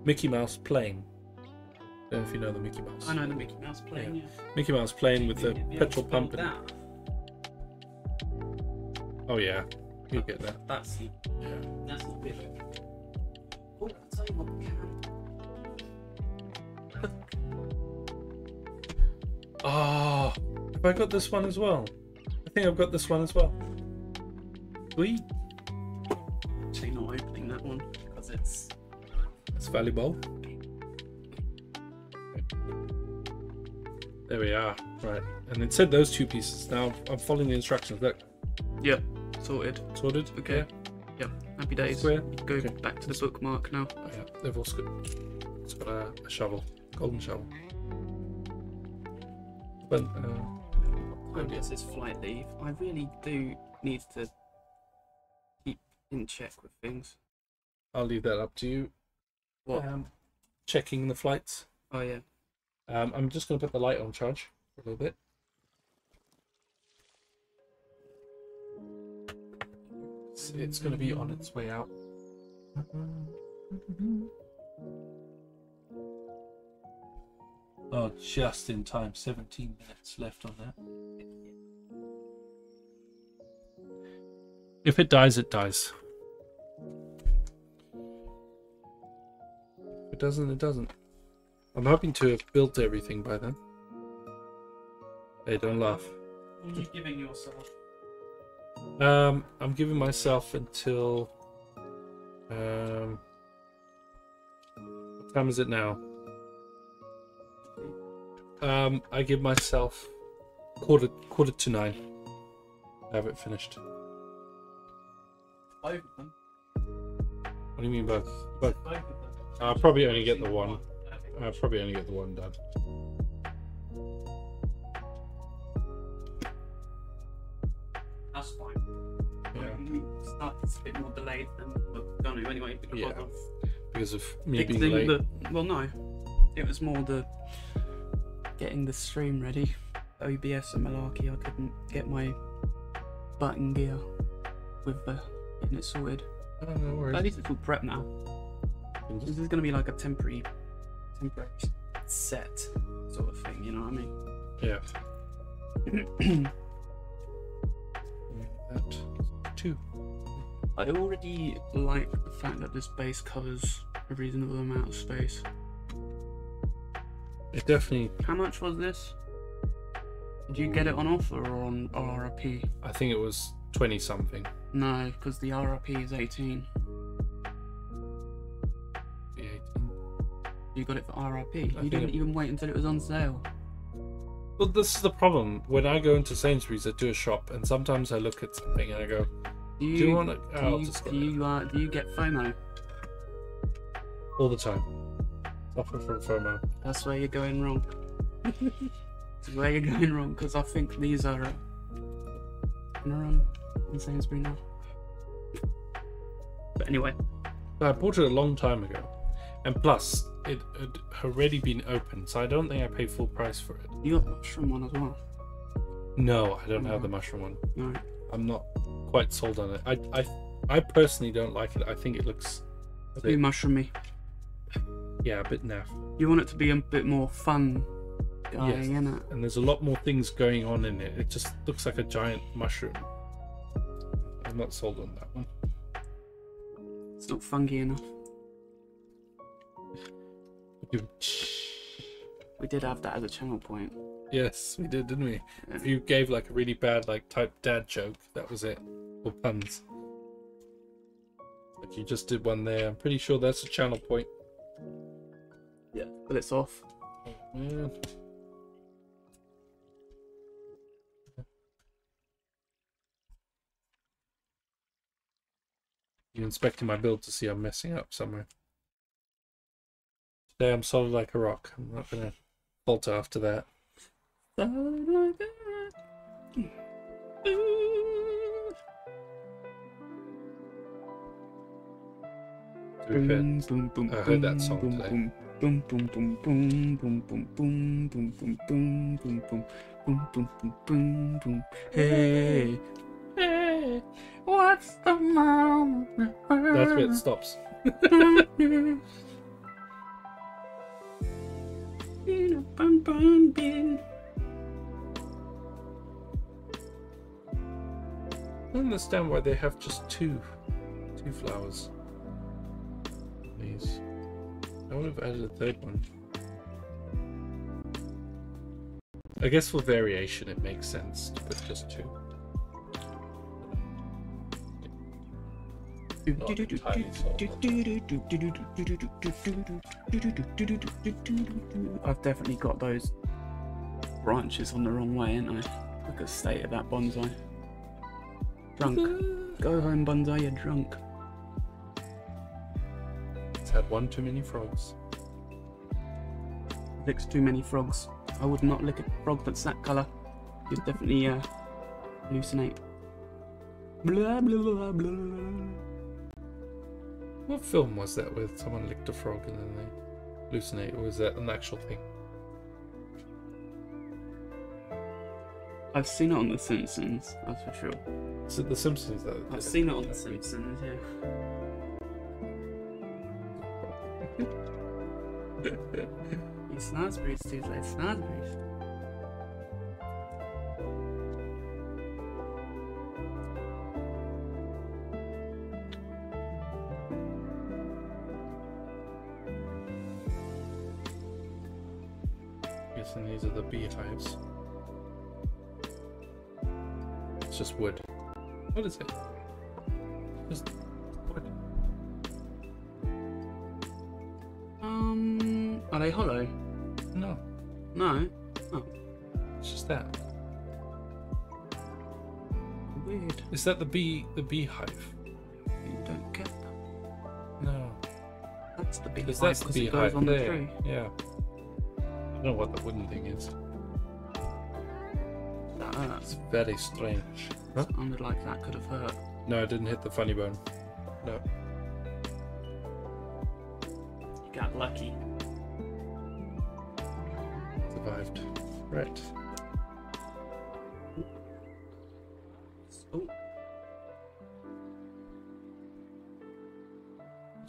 S1: Mickey Mouse plane. I Don't know if you know the Mickey Mouse.
S2: I know the Mickey Mouse plane. Yeah.
S1: Mickey Mouse plane with the
S2: You'd be able
S1: petrol pump. And, oh yeah, you get that.
S2: That's
S1: Yeah.
S2: that's not big. Oh, I'll tell you what.
S1: Oh, have I got this one as well? I think I've got this one as well. Sweet.
S2: Actually, not opening that one because it's.
S1: It's valuable. There we are. Right. And it said those two pieces. Now I'm following the instructions. Look,
S2: Yep, sorted.
S1: sorted.
S2: Okay.
S1: Yeah.
S2: Happy days.
S1: Square.
S2: Go
S1: Okay.
S2: back to the bookmark now.
S1: Oh, yeah. They've also got, it's got a, a shovel, golden shovel. But uh,
S2: time this flight leave? I really do need to keep in check with things.
S1: I'll leave that up to you.
S2: What?
S1: Um, checking the flights.
S2: Oh yeah.
S1: Um, I'm just going to put the light on charge for a little bit. It's, it's going to be on its way out. Oh, just in time. 17 minutes left on that. If it dies, it dies. If it doesn't, it doesn't. I'm hoping to have built everything by then. Hey, don't laugh.
S2: What are you giving yourself?
S1: Um, I'm giving myself until. Um, what time is it now? Um, I give myself quarter quarter to nine. Have it finished.
S2: Both of them.
S1: What do you mean both? Both.
S2: Both of them.
S1: I'll probably only get the one. I'll probably only get the one done.
S2: That's fine.
S1: Yeah,
S2: It's it's a bit more delayed than we're going to anyway because
S1: Yeah.
S2: of
S1: because of me being late.
S2: that well no. It was more the getting the stream ready. OBS and malarkey I couldn't get my button gear with the getting it sorted.
S1: Oh, no
S2: But
S1: worries.
S2: at least it's all prep now. This is gonna be like a temporary temporary set sort of thing, you know what I mean?
S1: Yeah. that two.
S2: I already like the fact that this base covers a reasonable amount of space.
S1: It definitely.
S2: How much was this? Did you get it on offer or on RRP?
S1: I think it was twenty something.
S2: No, because the RRP is 18.
S1: The 18.
S2: You got it for RRP.
S1: I
S2: You didn't
S1: it-
S2: even wait until it was on sale.
S1: Well, this is the problem. When I go into Sainsbury's, I do a shop, and sometimes I look at something and I go,
S2: Do you,
S1: "Do you want to?"
S2: do
S1: I'll
S2: you, do
S1: it
S2: you, uh, do you get FOMO?
S1: all the time. Suffer from FOMO.
S2: That's where you're going wrong. That's where you're going wrong because I think these are uh, gonna run in Sainsbury now. But anyway,
S1: I bought it a long time ago, and plus it had already been opened, so I don't think I paid full price for it.
S2: you got the mushroom one as well.
S1: No, I don't have the mushroom one.
S2: No.
S1: I'm not quite sold on it. I, I, I personally don't like it. I think it looks, a bit,
S2: mushroomy.
S1: Yeah, a bit naff.
S2: You want it to be a bit more fun guy,
S1: Yes.
S2: innit?
S1: And there's a lot more things going on in it. It just looks like a giant mushroom. I'm not sold on that one.
S2: It's not funky enough. We did have that as a channel point.
S1: Yes, we did, didn't we?
S2: Yeah.
S1: If you gave like a really bad like type dad joke, that was it. Or puns. Like you just did one there. I'm pretty sure that's a channel point.
S2: Yeah. But it's off.
S1: Yeah. Mm. You inspecting my build to see I'm messing up somewhere. Today I'm solid like a rock. I'm not gonna falter after that. To be fair,
S2: Boom, boom, boom,
S1: I heard that
S2: boom,
S1: song
S2: boom,
S1: today.
S2: Boom, boom, boom, boom, boom, boom, boom, boom, boom, boom, boom, boom, boom, boom, boom, boom, boom. Hey, hey, what's the matter?
S1: that's where it stops.
S2: Bum, bum, bin.
S1: I don't understand why they have just two, two flowers. Please, I would have added a third one. I guess for variation, it makes sense to put just two. Not entirely.
S2: I've definitely got those branches on the wrong way, ain't I? Look at the state of that bonsai. Drunk. Go home, bonsai, you're drunk.
S1: Had one too many frogs.
S2: Licks too many frogs. I would not lick a frog that's that colour. You'd definitely uh, hallucinate. Blah, blah, blah, blah.
S1: What film was that where someone licked a frog and then they hallucinate, or is that an actual thing?
S2: I've seen it on The Simpsons, that's for sure.
S1: Is it The Simpsons though?
S2: I've seen it on The Simpsons, yeah. Snazberries, dude, like snazberries.
S1: Is that the bee? The beehive?
S2: You don't get that.
S1: No,
S2: That's the big
S1: because that's the beehive
S2: on the
S1: there.
S2: tree.
S1: Yeah. I don't know what the wooden thing is.
S2: That hurts.
S1: It's very strange. Huh?
S2: Sounded like that could have hurt.
S1: No, I didn't hit the funny bone. No.
S2: You got lucky.
S1: Survived. Right.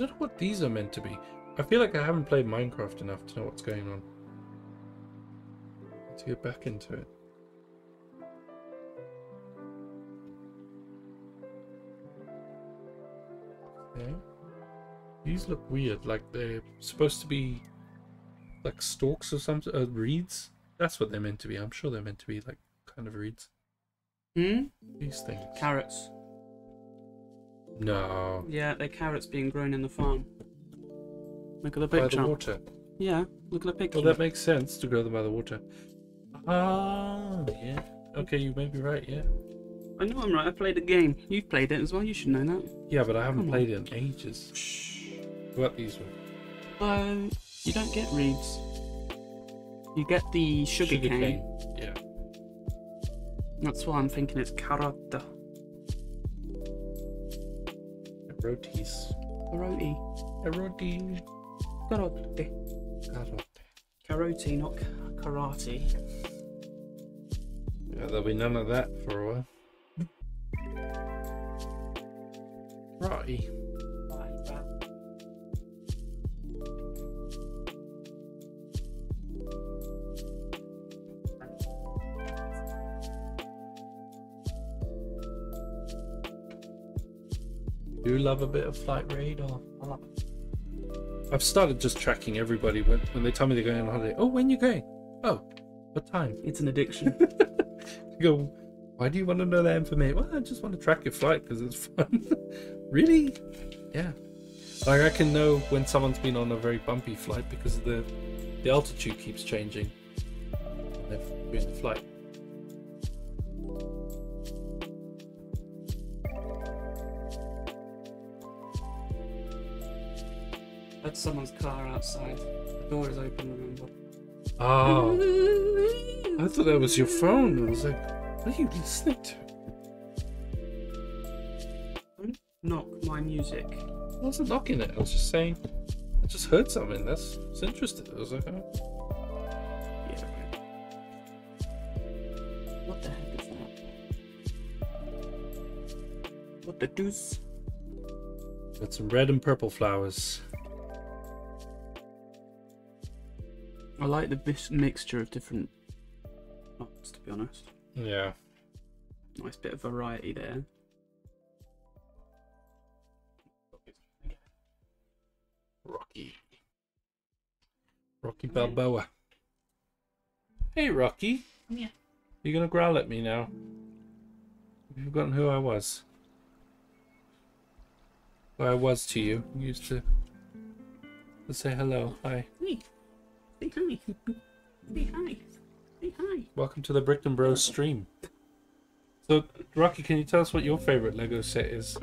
S1: Don't know what these are meant to be. I feel like I haven't played Minecraft enough to know what's going on. To get back into it. Okay. These look weird, like they're supposed to be like stalks or something, uh, reeds. That's what they're meant to be. I'm sure they're meant to be like kind of reeds.
S2: hmm?
S1: These things.
S2: Carrots.
S1: No.
S2: Yeah, they're carrots being grown in the farm. Look at the picture.
S1: By the water.
S2: Yeah, look at the picture.
S1: Well, that makes sense to grow them by the water. Ah, yeah. Okay, you may be right, yeah.
S2: I know I'm right. I played the game. You've played it as well. You should know that.
S1: Yeah, but I haven't
S2: Come on.
S1: played it in ages.
S2: Shh.
S1: What these were?
S2: So you don't get reeds. You get the sugar, cane.
S1: Yeah.
S2: That's why I'm thinking it's carrot.
S1: Rotis.
S2: Caroti.
S1: Roti.
S2: Caroti.
S1: Carrot.
S2: Caroti, not ca- karate.
S1: Yeah, there'll be none of that for a while. Roti. Love a bit of flight radar?
S2: I love it.
S1: I've started just tracking everybody when, when they tell me they're going on holiday. Oh, when you going? Oh, what time?
S2: It's an addiction.
S1: You go, why do you want to know that information? Well, I just want to track your flight because it's fun. really? Yeah. Like I can know when someone's been on a very bumpy flight because the the altitude keeps changing. doing the flight.
S2: That's someone's car outside. The door is open, remember.
S1: Oh, I thought that was your phone. I was like, what are you listening to?
S2: Knock my music.
S1: I wasn't knocking it. I was just saying. I just heard something. That's, that's interesting. I was like, oh.
S2: Yeah, right. What the heck is that? What the deuce?
S1: got some red and purple flowers.
S2: I like the bis- mixture of different plants, to be honest.
S1: Yeah.
S2: Nice bit of variety there.
S1: Rocky. Rocky Balboa. Hey, Rocky.
S2: Yeah.
S1: You gonna growl at me now? Have you forgotten who I was? Who I was to you. You used to, to say hello. Hi.
S2: Hey, say hi. Say hi. Say hi.
S1: Welcome to the Brickton Bros stream. So, Rocky, can you tell us what your favorite Lego set is?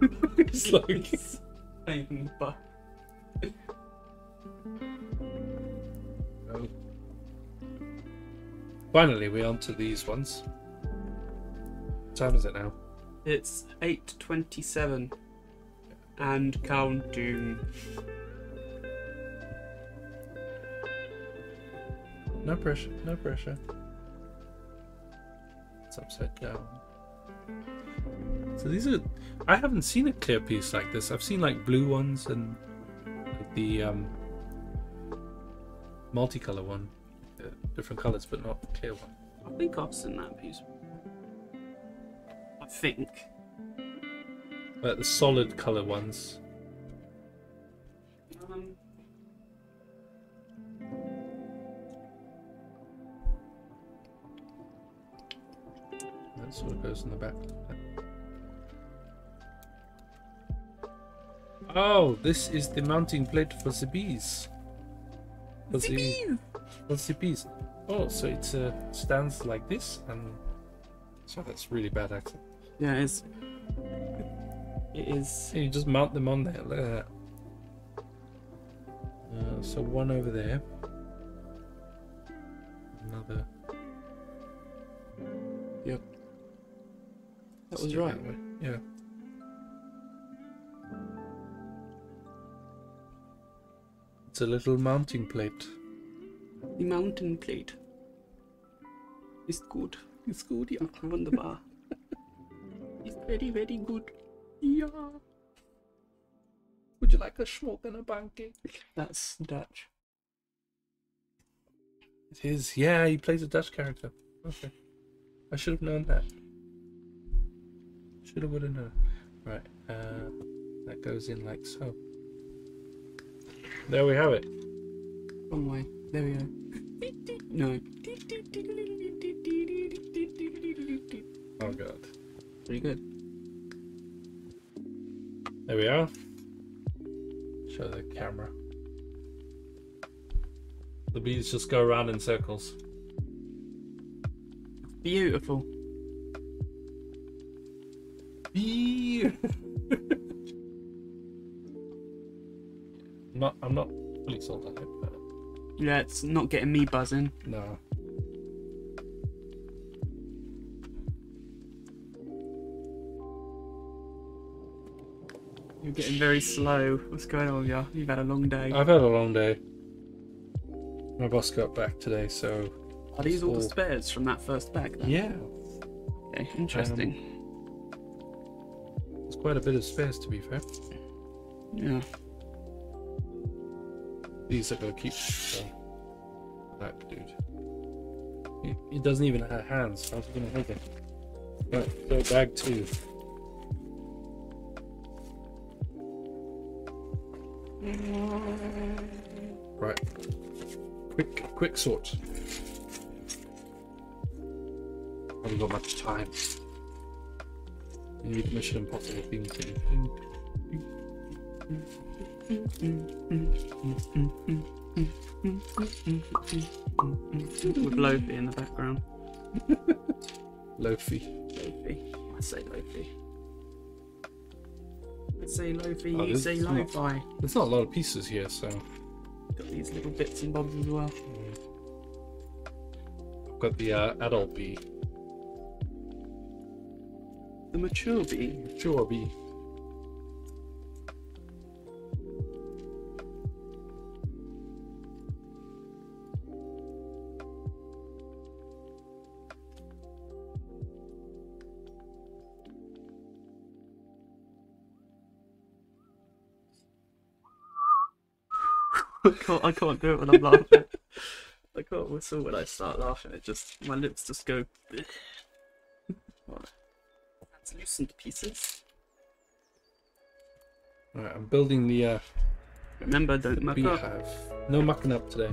S1: it's like. Oh. Finally, we're on to these ones. What time is it now?
S2: It's 8.27 and count counting.
S1: No pressure. No pressure. It's upside down. So these are. I haven't seen a clear piece like this. I've seen like blue ones and like the um, multicolor one, uh, different colors, but not the clear one.
S2: I think I've seen that piece. I think.
S1: Like the solid color ones.
S2: Um,
S1: That sort of goes in the back. Oh, this is the mounting plate for the bees. For the, for the bees. Oh, so it uh, stands like this, and so that's really bad accent.
S2: yeah, it's. It is.
S1: You just mount them on there. Look at that. Uh, so one over there. Another.
S2: Yep. That was right.
S1: way. Yeah. It's a little mounting plate.
S2: The Mountain Plate. Ist gut.
S1: It's good, yeah.
S2: Wunderbar. Ist very, very good.
S1: Yeah. Would you like a smoke and a pancake?
S2: That's Dutch.
S1: It is. Yeah, he plays a Dutch character. Okay. I should have known that. Should have, would have known. Right. Uh, that goes in like so. There we have it.
S2: Wrong way. There we go. No.
S1: Oh god.
S2: Pretty good.
S1: There we are. Show the camera. The bees just go around in circles.
S2: Beautiful.
S1: Bee. I'm not. I'm not fully sold on it, but
S2: Yeah, it's not getting me buzzing.
S1: no.
S2: Getting very slow. What's going on, yeah? You've had a long day.
S1: I've had a long day. My boss got back today, so
S2: Are these all the spares from that first bag? Then?
S1: yeah,
S2: Okay, interesting.
S1: Um, there's quite a bit of spares to be fair.
S2: yeah.
S1: These are gonna keep. So. That dude. He, he doesn't even have hands. How's he gonna hold it? Right, so bag two. Right. Quick, quick sort. Haven't got much time. You need Mission Impossible theme tune.
S2: With Lofi in the background.
S1: Lofi.
S2: Lofi. I say Lofi. I say Lofi,
S1: Oh,
S2: you
S1: this
S2: say
S1: is not-
S2: Lo-Fi.
S1: There's not a lot of pieces here, so
S2: Got these little bits and bobs as well.
S1: I've got the uh, adult bee.
S2: The mature bee.
S1: Sure bee.
S2: Can't, I can't do it when I'm laughing. I can't whistle when I start laughing. It just my lips just go. That's loosened pieces.
S1: Alright, I'm building the uh,
S2: Remember, don't muck up.
S1: No mucking up today.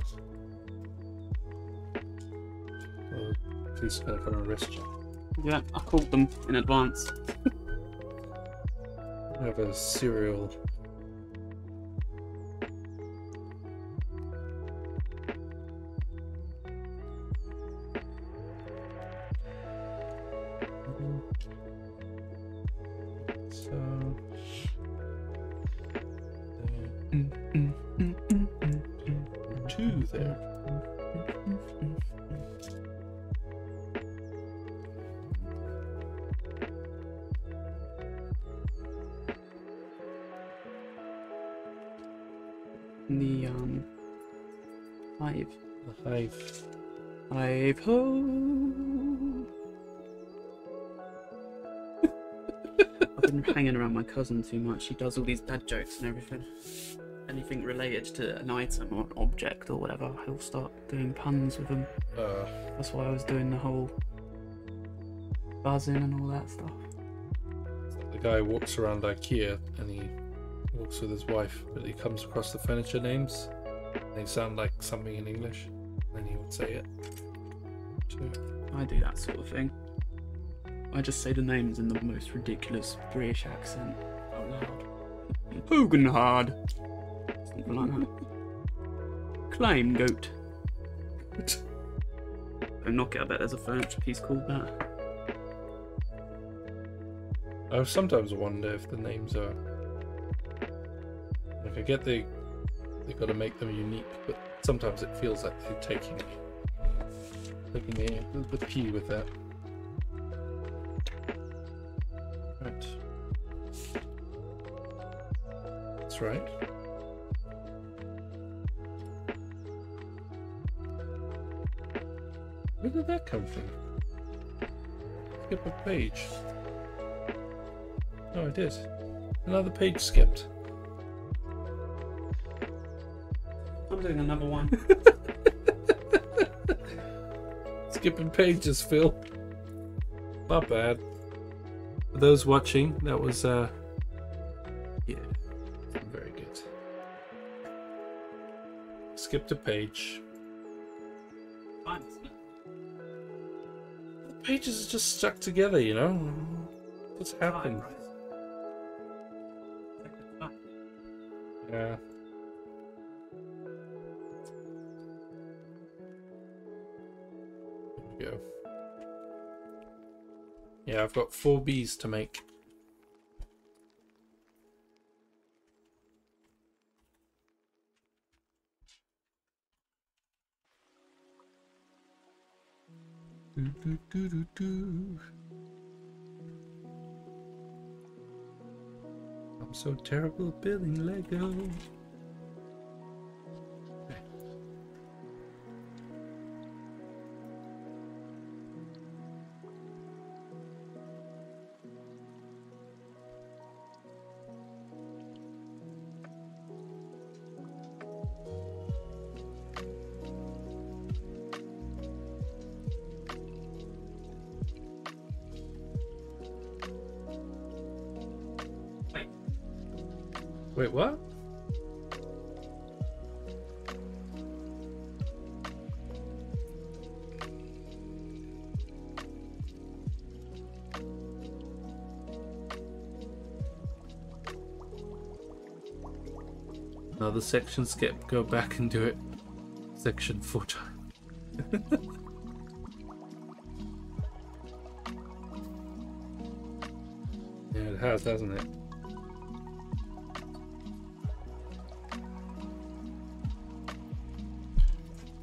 S1: Oh, are gonna come and arrest you.
S2: Yeah, I called them in advance.
S1: I have a serial.
S2: Cousin too much. He does all these dad jokes and everything. Anything related to an item or an object or whatever, he'll start doing puns with them.
S1: Uh,
S2: That's why I was doing the whole buzzing and all that stuff.
S1: the guy walks around IKEA and he walks with his wife, but he comes across the furniture names. They sound like something in English. Then he would say it. too.
S2: I do that sort of thing. I just say the names in the most ridiculous British accent out loud. Hogenhard. Something like that. Claim goat. Don't knock it, I bet there's a furniture piece called that.
S1: I sometimes wonder if the names are like I get they they got to make them unique, but sometimes it feels like they're taking taking the the P with that. That's right. Where did that come from? Skip a page. Oh, I did. Another page skipped.
S2: I'm doing another one.
S1: Skipping pages, Phil. Not bad. For those watching, that was uh Skipped a page. The pages are just stuck together, you know. What's happened?
S2: Fine.
S1: Yeah. Yeah, I've got four bees to make. Do, do, do, do. I'm so terrible at building Lego. Section skip. Go back and do it. Section four times. yeah, it has, hasn't it?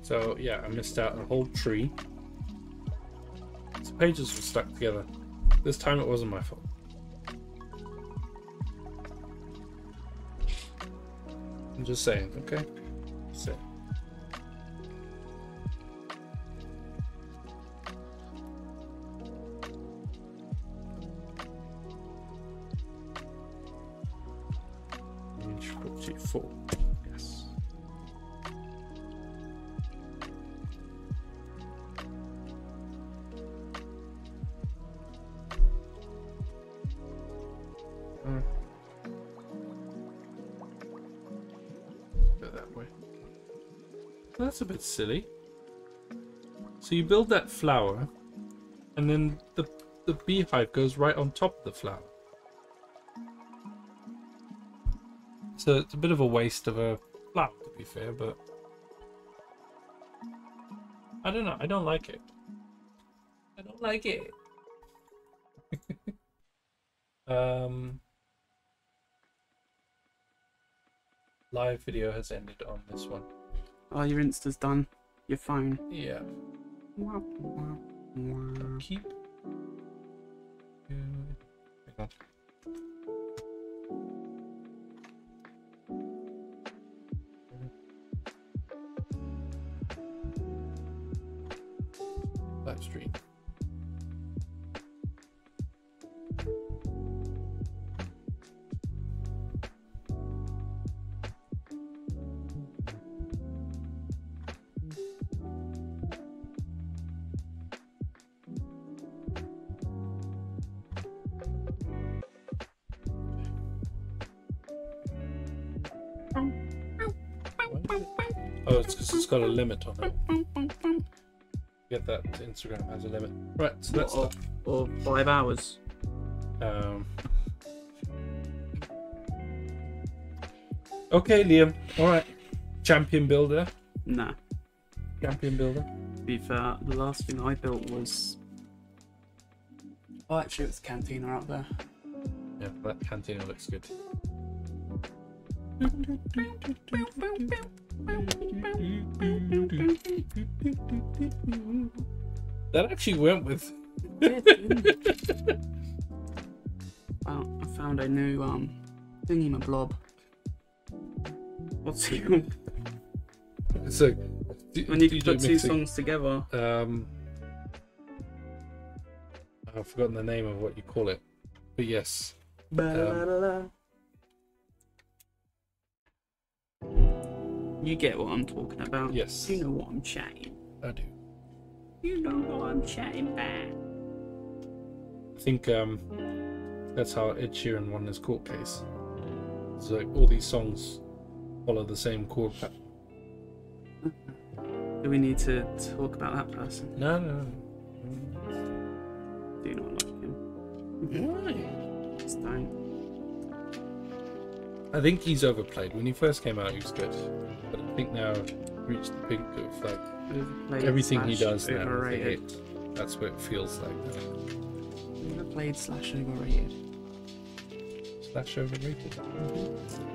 S1: So yeah, I missed out a whole tree. The pages were stuck together. This time it wasn't my fault. I'm just saying, okay? Silly. So you build that flower, and then the the beehive goes right on top of the flower. So it's a bit of a waste of a flower, to be fair, but I don't know. I don't like it. I don't like it. um. Live video has ended on this one.
S2: Oh, your Insta's done. Your phone.
S1: Yeah.
S2: Wah, wah, wah.
S1: Keep. Good. Live stream. Got a limit on it. Get that Instagram has a limit. Right, so that's
S2: or, or five hours.
S1: um. Okay, Liam. All right, champion builder.
S2: Nah.
S1: Champion builder.
S2: To be fair, the last thing I built was. Oh, actually, it was Cantina out there.
S1: Yeah, that cantina looks good. That actually went with.
S2: Well, I found a new um thingy my blob. What's it called?
S1: So,
S2: When you put two
S1: mixing.
S2: songs together.
S1: Um, I've forgotten the name of what you call it, but yes,
S2: You get what I'm talking about.
S1: Yes.
S2: You know what I'm chatting.
S1: I do.
S2: You know what I'm chatting about.
S1: I think um, that's how Ed Sheeran won his court case. It's like all these songs follow the same chord pattern.
S2: Do we need to talk about that person?
S1: No, no,
S2: Do you not like him?
S1: no. Why?
S2: Just don't.
S1: I think he's overplayed. When he first came out, he was good, but I think now he reached the peak of like everything he does now.
S2: Overrated.
S1: hit. That's what it feels like.
S2: Overplayed slash overrated.
S1: Slash overrated. No. No.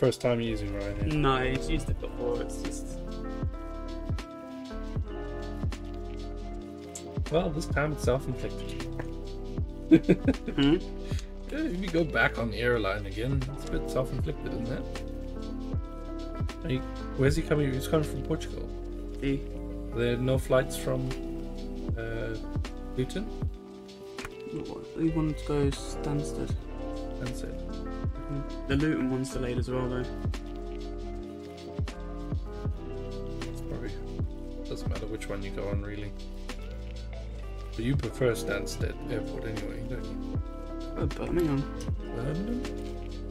S1: First time you're using Ryanair.
S2: No, he's used it before. It's just
S1: Well, this time it's self-inflicted.
S2: hmm?
S1: Yeah, if you go back on the airline again, it's a bit self-inflicted, isn't it? Are you- where's he coming? He's coming from Portugal.
S2: See,
S1: Are there no flights from uh, Luton?
S2: what- he wanted to go Stansted.
S1: That's it.
S2: Mhm. The Luton one's delayed as well, though.
S1: Probably doesn't matter which one you go on, really. But you prefer Stansted Airport anyway, don't you?
S2: Oh, Birmingham.
S1: Birmingham?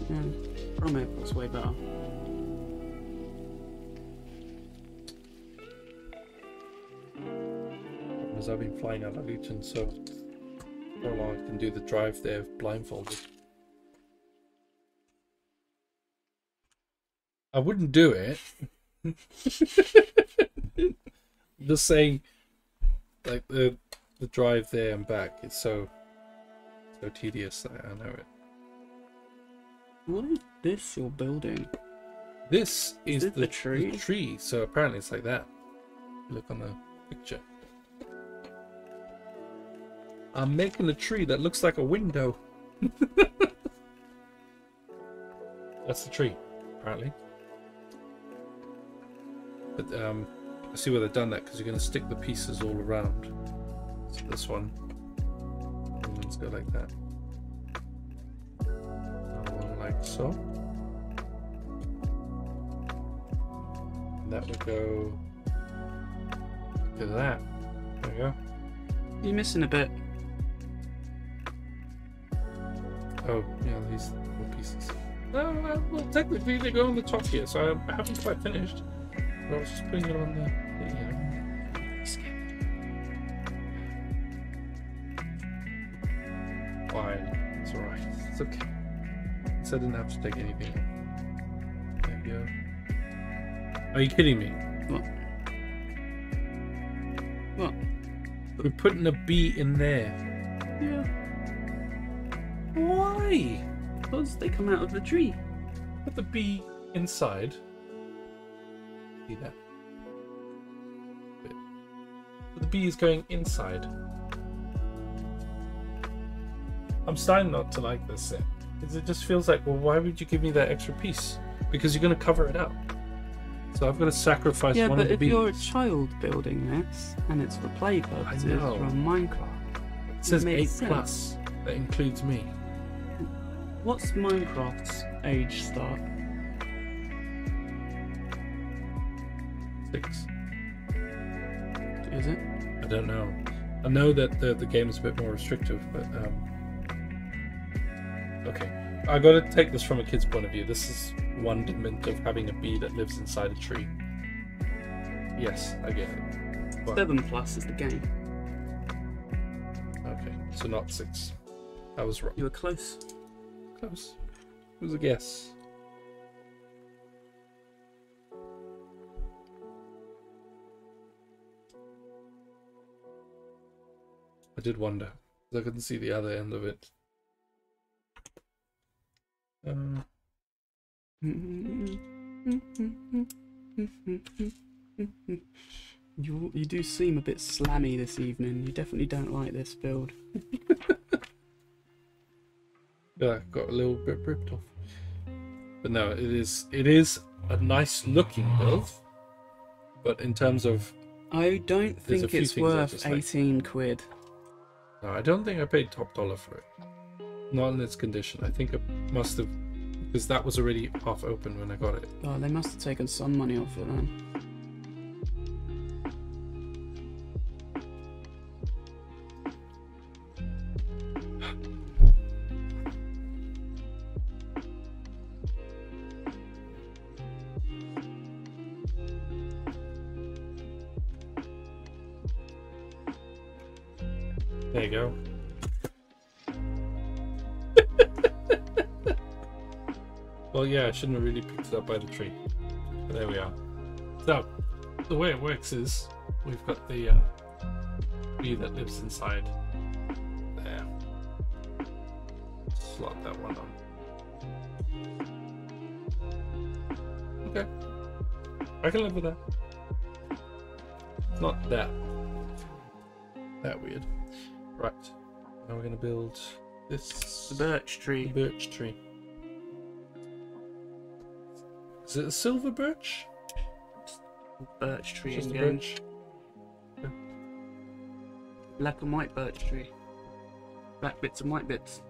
S2: Yeah. From Airport's way better.
S1: Because I've been flying out of Luton, so for long I can do the drive there blindfolded. I wouldn't do it. Just saying, like the the drive there and back, it's so so tedious. I, I know it.
S2: What is this you're building?
S1: This is
S2: it
S1: the,
S2: the
S1: tree?
S2: tree?
S1: tree, so apparently it's like that. Look on the picture. I'm making a tree that looks like a window. That's the tree, apparently. But um, I see where they've done that because you're going to stick the pieces all around. So this one, and let's go like that. One like so. And that would go to that. There we go.
S2: You're missing a bit.
S1: Oh, yeah, these little pieces. No, well, technically they go on the top here, so I haven't quite finished. But I was just putting it on the. Yeah. Fine, it's alright. It's okay. So I didn't have to take anything. There we go. Are you kidding me?
S2: What? What?
S1: We're putting a bee in there.
S2: Yeah.
S1: Why?
S2: Because they come out of the tree.
S1: Put the bee inside. See that? But the bee is going inside. I'm starting not to like this set. Because it just feels like, well, why would you give me that extra piece? Because you're going to cover it up. So I've got to sacrifice
S2: yeah,
S1: one
S2: but
S1: of the
S2: if you're a child building this and it's for play purposes from Minecraft,
S1: it says
S2: makes
S1: 8
S2: sense.
S1: plus. That includes me.
S2: what's Minecraft's age start?
S1: 6.
S2: Is it?
S1: I don't know. I know that the the game is a bit more restrictive, but um. Okay, I got to take this from a kid's point of view. This is wonderment of having a bee that lives inside a tree. Yes, I get it. But-
S2: Seven plus is the game.
S1: okay, so not six. I was wrong.
S2: You were close.
S1: Close. It was a guess. I did wonder. I couldn't see the other end of it. Um,
S2: You you do seem a bit slammy this evening. You definitely don't like this build.
S1: yeah, got a little bit ripped off. But no, it is it is a nice looking build. But in terms of
S2: I don't think it's worth
S1: just like.
S2: eighteen quid.
S1: No, I don't think I paid top dollar for it. Not in its condition. I think it must have because that was already half open when I got it.
S2: Oh, they must have taken some money off it then.
S1: Well, yeah, I shouldn't have really picked it up by the tree. But there we are. So, the way it works is we've got the uh, bee that lives inside there. Slot that one on. Okay. I can live with that. Not that that weird. Right. Now we're gonna build this
S2: The birch
S1: the
S2: tree.
S1: birch tree. Is it a silver birch?
S2: Birch tree
S1: Just
S2: in
S1: a
S2: game.
S1: birch.
S2: Black and white birch tree. Black bits and white bits.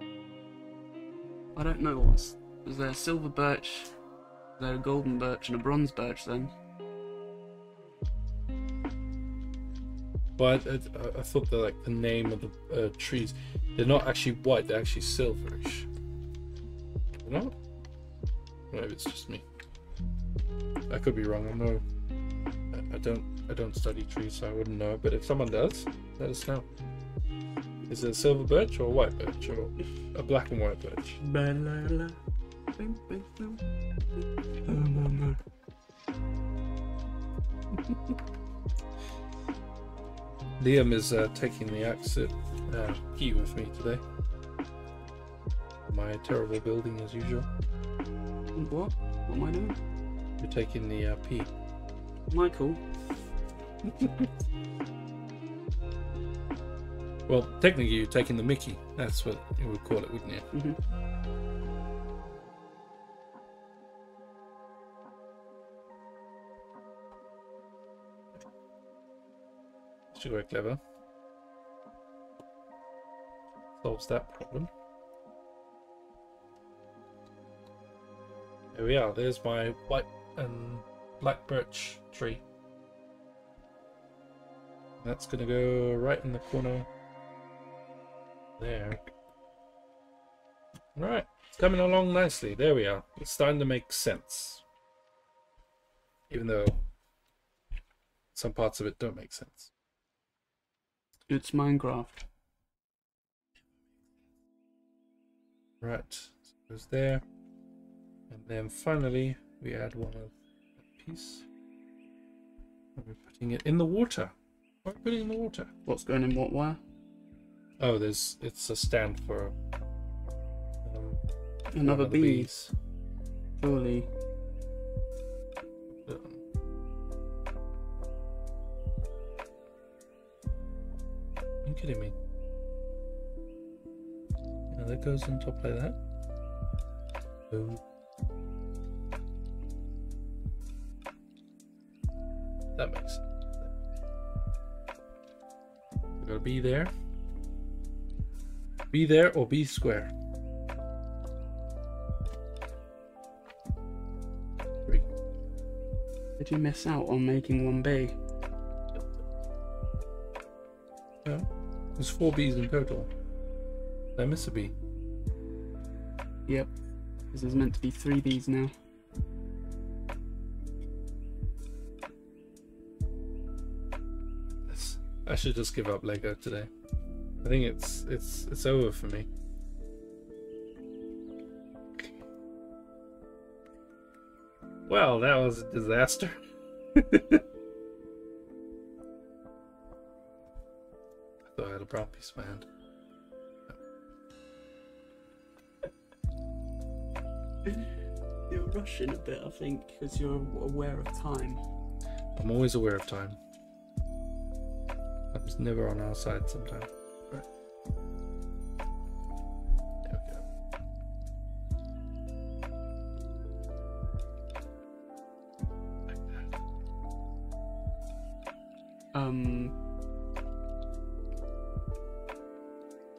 S2: I don't know what's. Is there a silver birch? Is there a golden birch and a bronze birch then?
S1: But I, I, I thought that like the name of the uh, trees, they're not actually white; they're actually silverish. They're not? Maybe it's just me. I could be wrong. I'm no. I- don't. I don't study trees, so I wouldn't know. But if someone does, let us know. Is it a silver birch or a white birch or a black and white birch? Liam is uh, taking the exit uh, key with me today. My terrible building as usual.
S2: What? What am I doing?
S1: You're taking the uh, P.
S2: Michael.
S1: Well, technically, you're taking the Mickey. That's what you would call it, wouldn't you?
S2: hmm
S1: Should work clever. Solves that problem. There we are. There's my white and black birch tree. That's gonna go right in the corner there. Alright, it's coming along nicely. There we are. It's starting to make sense. Even though some parts of it don't make sense.
S2: It's Minecraft.
S1: Right, so it goes there. And then finally, we add one of a piece. We're putting it in the water. Why are we putting it in the water?
S2: What's going in what wire?
S1: Oh, there's it's a stand for um,
S2: Another
S1: one of
S2: bee.
S1: bees.
S2: Surely.
S1: Put it on. Are you kidding me? Yeah, that goes on top like that. Boom. That makes sense. We gotta be there. Be there or be square. Three.
S2: Did you miss out on making one bee?
S1: Yeah. There's four Bs in total. Did I miss a bee?
S2: Yep. Because there's meant to be three Bs now.
S1: I should just give up Lego today. I think it's it's it's over for me. Well, that was a disaster. I thought I had a brown piece my hand.
S2: You're rushing a bit, I think, because you're aware of time.
S1: I'm always aware of time. I'm never on our side sometimes. Right. There we go. Like that.
S2: Um,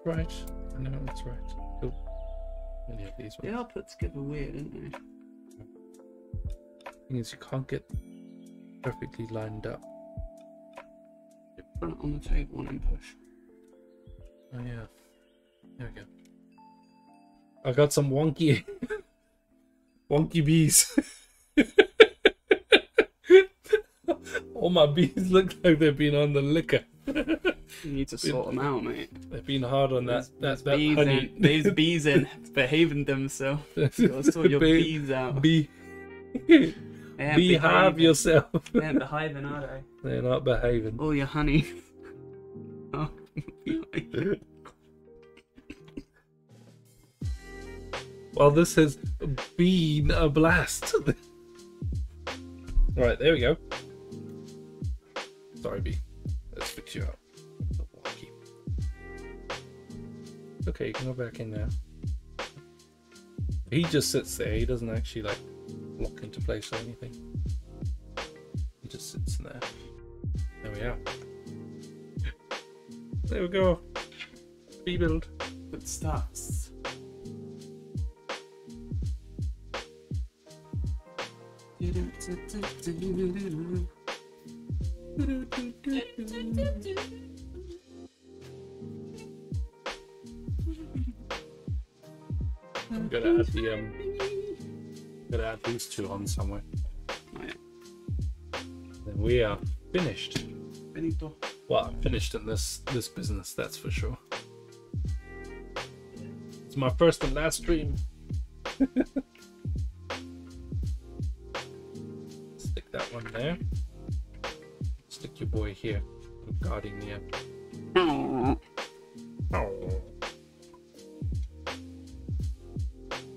S1: Right. I know that's right. Oh. Any of these
S2: they
S1: ones.
S2: are put together weird, aren't they?
S1: Thing is, you can't get perfectly lined up.
S2: Put it on the table and then push.
S1: Oh yeah. There we go. I got some wonky wonky bees. All my bees look like they've been on the liquor.
S2: You need to sort them out, mate.
S1: They've been hard on that
S2: There's-
S1: that, that
S2: bees
S1: honey.
S2: in, these bees in behaving themselves. You gotta sort your
S1: Be-
S2: bees out.
S1: Be Behave
S2: behaving.
S1: yourself.
S2: They're behaving, are they?
S1: They're not behaving.
S2: Oh, All your honey. Oh,
S1: Well, this has been a blast. right, there we go. Sorry, B. Let's fix you up. Okay, you can go back in there. He just sits there. He doesn't actually like lock into place or anything. He just sits in there. There we are. There we go. Rebuild. build.
S2: Good stuff.
S1: I'm gonna add the um. Gotta add these two on somewhere.
S2: Oh, yeah.
S1: Then we are finished.
S2: Benito.
S1: Well, I'm finished in this this business, that's for sure. It's my first and last stream. Stick that one there. Stick your boy here, guarding the.
S2: Oh,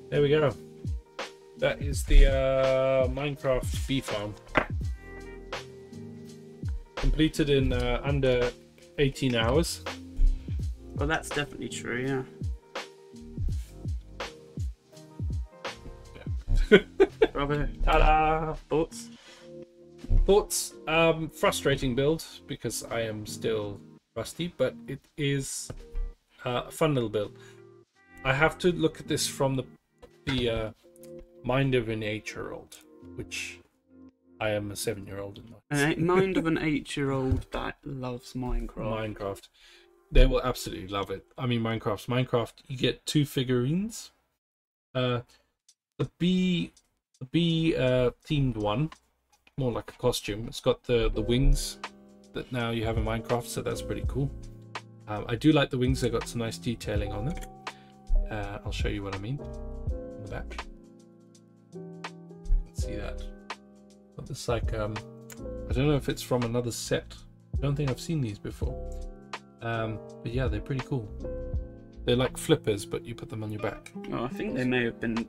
S1: There we go. Is the uh, Minecraft bee farm. Completed in uh, under 18 hours.
S2: well, that's definitely true, yeah. Robert,
S1: Ta-da!
S2: thoughts?
S1: Thoughts? Um, frustrating build because I am still rusty, but it is uh, a fun little build. I have to look at this from the the uh, mind of an eight-year-old, which I am a seven-year-old in my
S2: mind of an eight-year-old that loves Minecraft.
S1: Minecraft. They will absolutely love it. I mean, Minecraft's Minecraft. You get two figurines. Uh, the bee, the bee uh, themed one, more like a costume. It's got the the wings that now you have in Minecraft, so that's pretty cool. Um, I do like the wings. They got some nice detailing on them. Uh, I'll show you what I mean on the back. See that. But this like um, I don't know if it's from another set. I don't think I've seen these before. Um, but yeah, they're pretty cool. They're like flippers, but you put them on your back.
S2: Oh, I think they may have been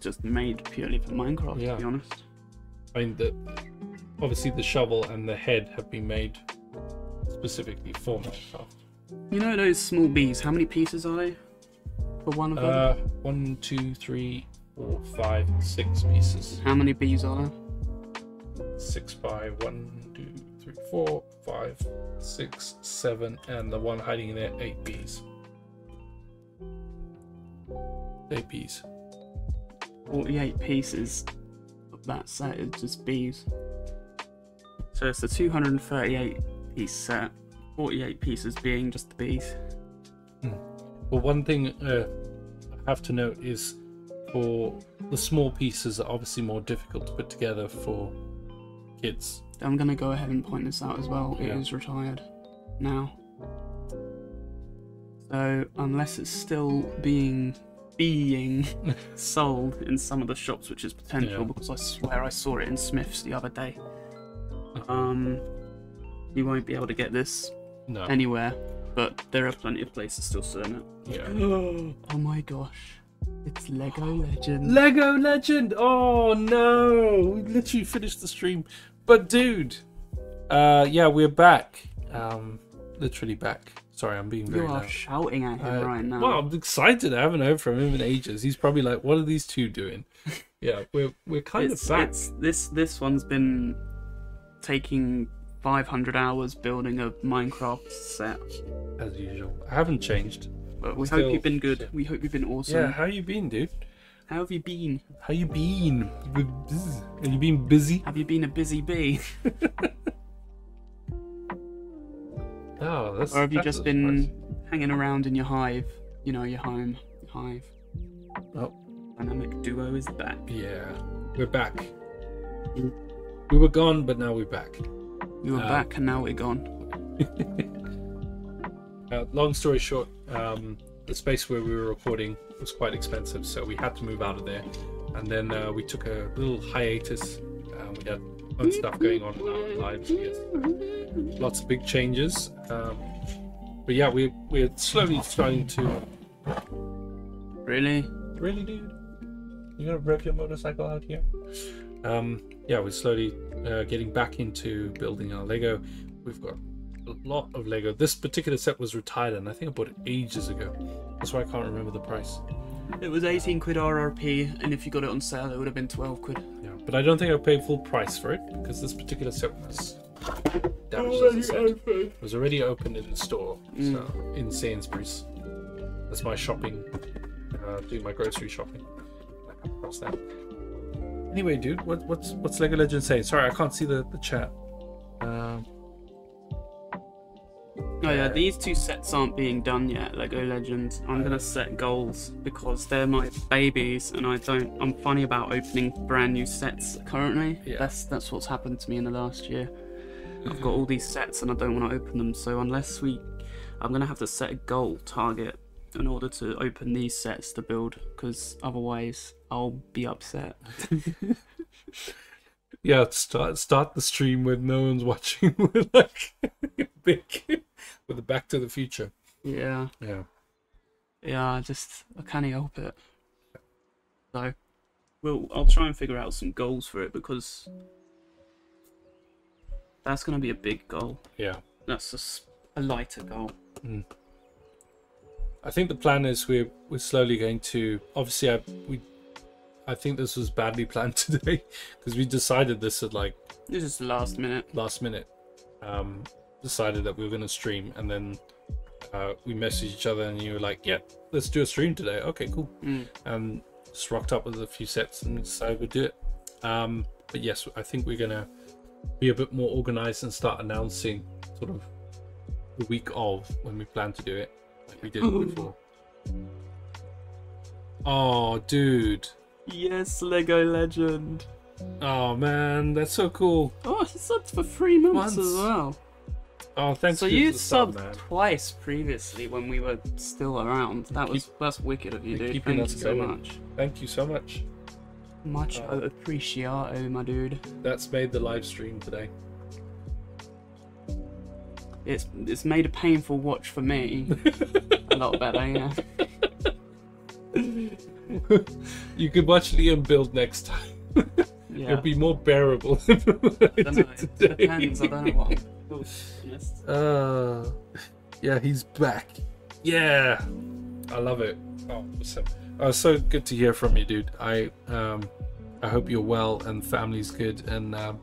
S2: just made purely for Minecraft,
S1: Yeah.
S2: to be honest.
S1: I mean, the, obviously the shovel and the head have been made specifically for Minecraft.
S2: You know those small bees, how many pieces are they? For one of them?
S1: Uh, one, two, three, four, five, six pieces.
S2: How many bees are there?
S1: Six by one, two, three, four, five, six, seven, and the one hiding in there, eight bees. Eight bees.
S2: 48 pieces of that set is just bees. So it's a 238 piece set, 48 pieces being just the bees.
S1: Well, one thing uh, I have to note is for the small pieces are obviously more difficult to put together for kids.
S2: I'm gonna go ahead and point this out as well. It
S1: Yeah.
S2: is retired now. So unless it's still being being sold in some of the shops, which is potential
S1: Yeah.
S2: because I swear I saw it in Smith's the other day. Um, you won't be able to get this
S1: No.
S2: anywhere, but there are plenty of places still selling
S1: yeah.
S2: it. oh my gosh, it's Lego Legend.
S1: Lego Legend. Oh no, we literally finished the stream. But dude, uh, yeah, we're back. Um, literally back. Sorry, I'm being very
S2: you are
S1: loud.
S2: shouting at him
S1: Uh,
S2: right now.
S1: Well, I'm excited. I haven't heard from him in ages. He's probably like, "What are these two doing?" yeah, we're we're kind
S2: it's,
S1: of back.
S2: it's this this one's been taking 500 hours building a Minecraft set.
S1: as usual. I haven't changed.
S2: But we
S1: Still-
S2: hope you've been good. We hope you've been awesome.
S1: Yeah, how you been, dude?
S2: How have you been?
S1: How you been? Have you been busy?
S2: Have you been a busy bee,
S1: Oh, that's.
S2: or have you just been
S1: surprise.
S2: hanging around in your hive? You know, your home, your hive.
S1: Oh.
S2: Dynamic duo is back.
S1: Yeah, we're back. We were gone, but now we're back.
S2: We were
S1: Uh,
S2: back and now we're gone.
S1: Uh, long story short, um, the space where we were recording was quite expensive, so we had to move out of there. And then uh, we took a little hiatus. Uh, we had fun stuff going on in our lives. Lots of big changes. Um, but yeah, we, we're slowly starting to.
S2: Really?
S1: Really, dude? You're gonna rev your motorcycle out here? Um, yeah, we're slowly uh, getting back into building our Lego. We've got a lot of Lego. This particular set was retired, and I think I bought it ages ago. That's why I can't remember the price.
S2: It was 18 quid RRP, and if you got it on sale, it would have been 12 quid.
S1: Yeah, but I don't think I paid full price for it because this particular set was damaged. as a set. It was already opened in the store, so in Sainsbury's. That's my shopping, uh, doing my grocery shopping. I come across that. Anyway, dude, what, what's what's Lego Legends saying? Sorry, I can't see the the chat. Um,
S2: Oh yeah, these two sets aren't being done yet, Lego Legends. I'm gonna set goals because they're my babies, and I don't. I'm funny about opening brand new sets currently.
S1: Yeah.
S2: That's that's what's happened to me in the last year. I've mm-hmm. got all these sets and I don't want to open them. So unless we, I'm gonna have to set a goal target in order to open these sets to build, because otherwise I'll be upset.
S1: yeah, start start the stream when no one's watching with like big with the Back to the Future.
S2: Yeah.
S1: Yeah.
S2: Yeah, I just I can't help it. So, well, I'll try and figure out some goals for it because that's gonna be a big goal.
S1: Yeah.
S2: That's a lighter goal. Mm.
S1: I think the plan is we're we're slowly going to obviously I we I think this was badly planned today because we decided this at like
S2: This is the last minute.
S1: last minute. Um, decided that we were going to stream and then uh, we messaged each other and you were like, "Yeah, let's do a stream today." Okay, cool.
S2: Mm.
S1: And just rocked up with a few sets and decided we'd do it. Um, but yes, I think we're gonna be a bit more organized and start announcing sort of the week of when we plan to do it, like we did before. Oh, dude.
S2: Yes, Lego Legend.
S1: Oh man, that's so cool.
S2: Oh, he subbed for three months,
S1: Months.
S2: as well.
S1: Oh, thanks.
S2: So
S1: for
S2: you
S1: the sub,
S2: subbed twice previously when we were still around. That was that's wicked of you, dude.
S1: keeping
S2: Thank you so
S1: going.
S2: much.
S1: Thank you so much.
S2: Much
S1: Oh.
S2: appreciato, my dude.
S1: That's made the live stream today.
S2: It's it's made a painful watch for me. a lot better, yeah.
S1: you could watch Liam build next time.
S2: Yeah.
S1: It'll be more bearable than I
S2: don't know. It depends. I don't know what. I'm oh.
S1: Uh, yeah, he's back. Yeah, I love it. Oh, awesome. Uh, so good to hear from you, dude. I um, I hope you're well and family's good. And um,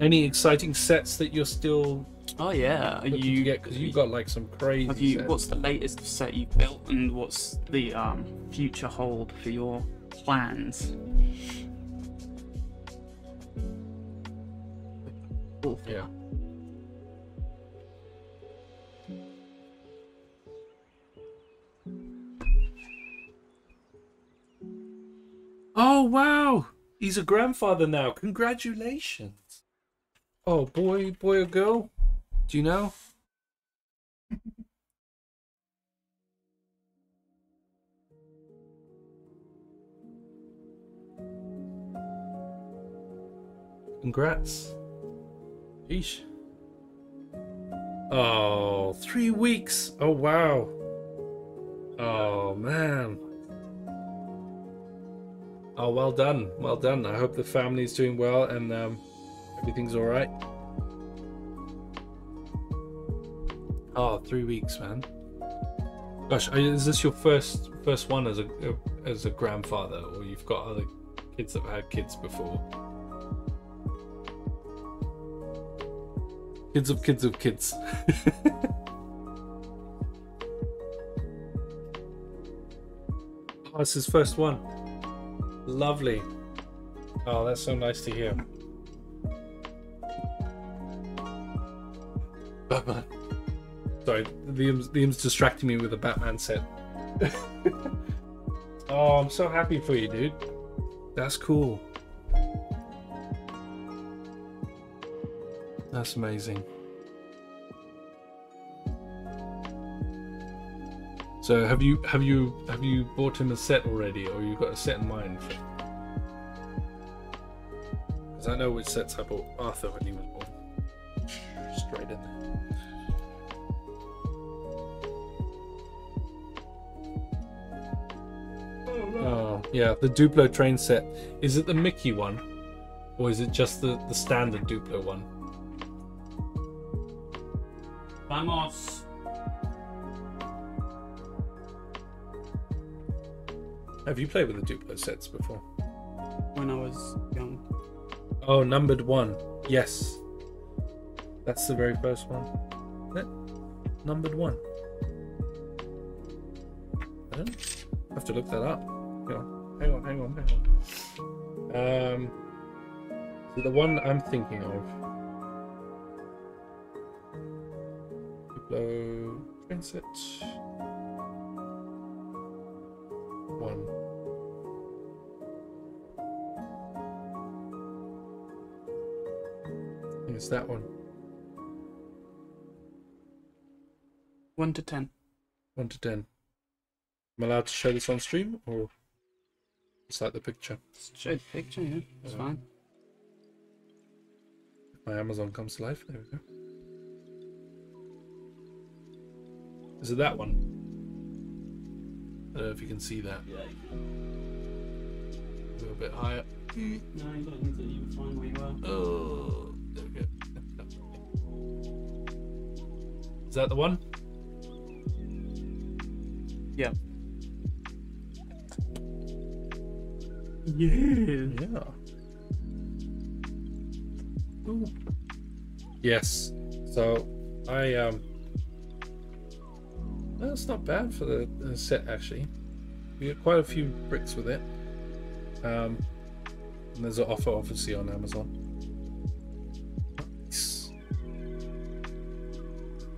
S1: any exciting sets that you're still
S2: Oh yeah. Are
S1: looking to
S2: you
S1: get? Because you've got like some crazy.
S2: Have you?
S1: sets.
S2: What's the latest set you built, and what's the um, future hold for your plans?
S1: Yeah. Oh wow! He's a grandfather now. Congratulations. Oh boy, boy or girl? Do you know? Congrats. Yeesh. Oh, three weeks. Oh, wow. Oh, man. Oh, well done. Well done. I hope the family's doing well and um, everything's all right. Oh, three weeks, man. Gosh, is this your first first one as a as a grandfather, or you've got other kids that have had kids before? Kids of kids of kids. oh, it's his first one. Lovely. Oh, that's so nice to hear. Batman. Sorry, Liam's, Liam's distracting me with a Batman set. oh, I'm so happy for you, dude. That's cool. That's amazing. So have you have you have you bought him a set already, or you've got a set in mind? Because I know which sets I bought Arthur when he was born. Straight in there. Oh yeah, the Duplo train set. Is it the Mickey one, or is it just the the standard Duplo one?
S2: Vamos.
S1: Have you played with the Duplo sets before?
S2: When I was young.
S1: Oh, numbered one. Yes. That's the very first one. It? Numbered one. I don't have to look that up. Hang on, hang on, hang on, hang on. Um, so the one I'm thinking of. Duplo train set. One. I think it's that one.
S2: One to ten.
S1: One to ten. I'm I allowed to show this on stream or is that the picture?
S2: Just show the picture, yeah. It's
S1: Yeah.
S2: fine.
S1: If my Amazon comes to life. There we go. Is it that one? I don't know if you can see that.
S2: Yeah.
S1: A little bit higher.
S2: Mm, no, you don't need to. You were fine where you were.
S1: Oh, there we go. Is that the one?
S2: Yeah. Yeah.
S1: Yeah. Ooh. Yes. So I um. That's not bad for the, the set actually. We get quite a few bricks with it. Um, and there's an offer obviously on Amazon. Nice.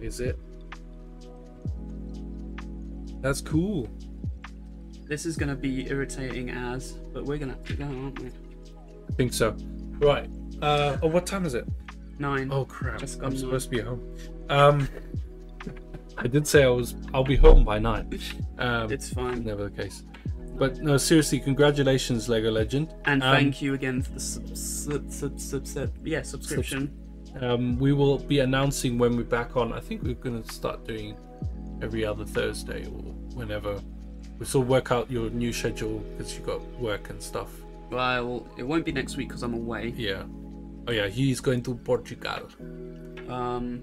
S1: Is it? That's cool.
S2: This is gonna be irritating as, but we're gonna have to go, aren't we?
S1: I think so. Right. Uh, oh, what time is it?
S2: Nine.
S1: Oh crap! I'm
S2: gone
S1: supposed to be home. Um, I did say I was. I'll be home by nine. Um,
S2: It's fine.
S1: never the case. but no, seriously, congratulations, Lego Legend.
S2: And
S1: Um,
S2: thank you again for the sub, sub, sub, sub, sub, yeah subscription.
S1: Um, we will be announcing when we're back on. I think we're going to start doing every other Thursday or whenever. We still work out your new schedule because you've got work and stuff.
S2: Well, it won't be next week because I'm away.
S1: Yeah. Oh yeah, he's going to Portugal.
S2: Um,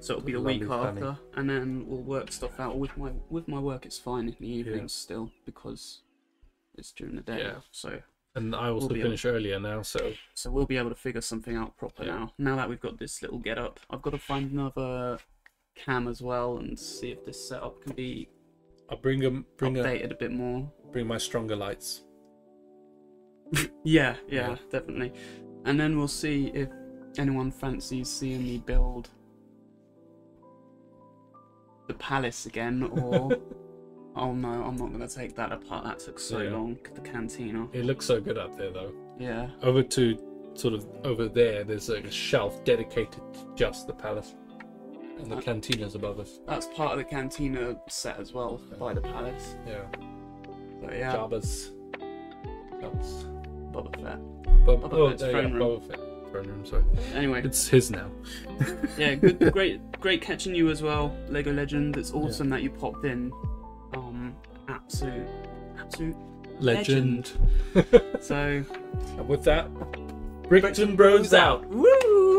S2: so it'll be the
S1: Lovely
S2: week
S1: planning.
S2: after, and then we'll work stuff out. With my with my work, it's fine in the evenings still because it's during the day.
S1: Yeah.
S2: So
S1: And I also
S2: We'll be able-
S1: finish earlier now, so
S2: so we'll be able to figure something out proper
S1: Yeah.
S2: now. Now that we've got this little get up, I've got to find another cam as well and see if this setup can be
S1: I'll bring them. bring a,
S2: updated a bit more.
S1: bring my stronger lights.
S2: Yeah, yeah,
S1: Yeah.
S2: definitely. And then we'll see if anyone fancies seeing me build the palace again, or oh no, I'm not gonna take that apart. That took so
S1: Yeah.
S2: long. The cantina.
S1: It looks so good up there, though.
S2: Yeah.
S1: Over to sort of over there, there's like a shelf dedicated to just the palace, and the cantina's above us.
S2: That's part of the cantina set as well by the palace.
S1: Yeah,
S2: But yeah,
S1: Jabba's. Jabba's.
S2: Boba Fett.
S1: Bob,
S2: Boba
S1: oh,
S2: Fett's
S1: there
S2: throne
S1: go,
S2: room.
S1: Boba Fett. Throne room, sorry.
S2: Anyway,
S1: It's his now.
S2: yeah, good, great, great catching you as well, Lego Legend. It's awesome that you popped in. Um, absolute, absolute.
S1: Legend.
S2: So,
S1: And with that, Brickton Bros out.
S2: woo!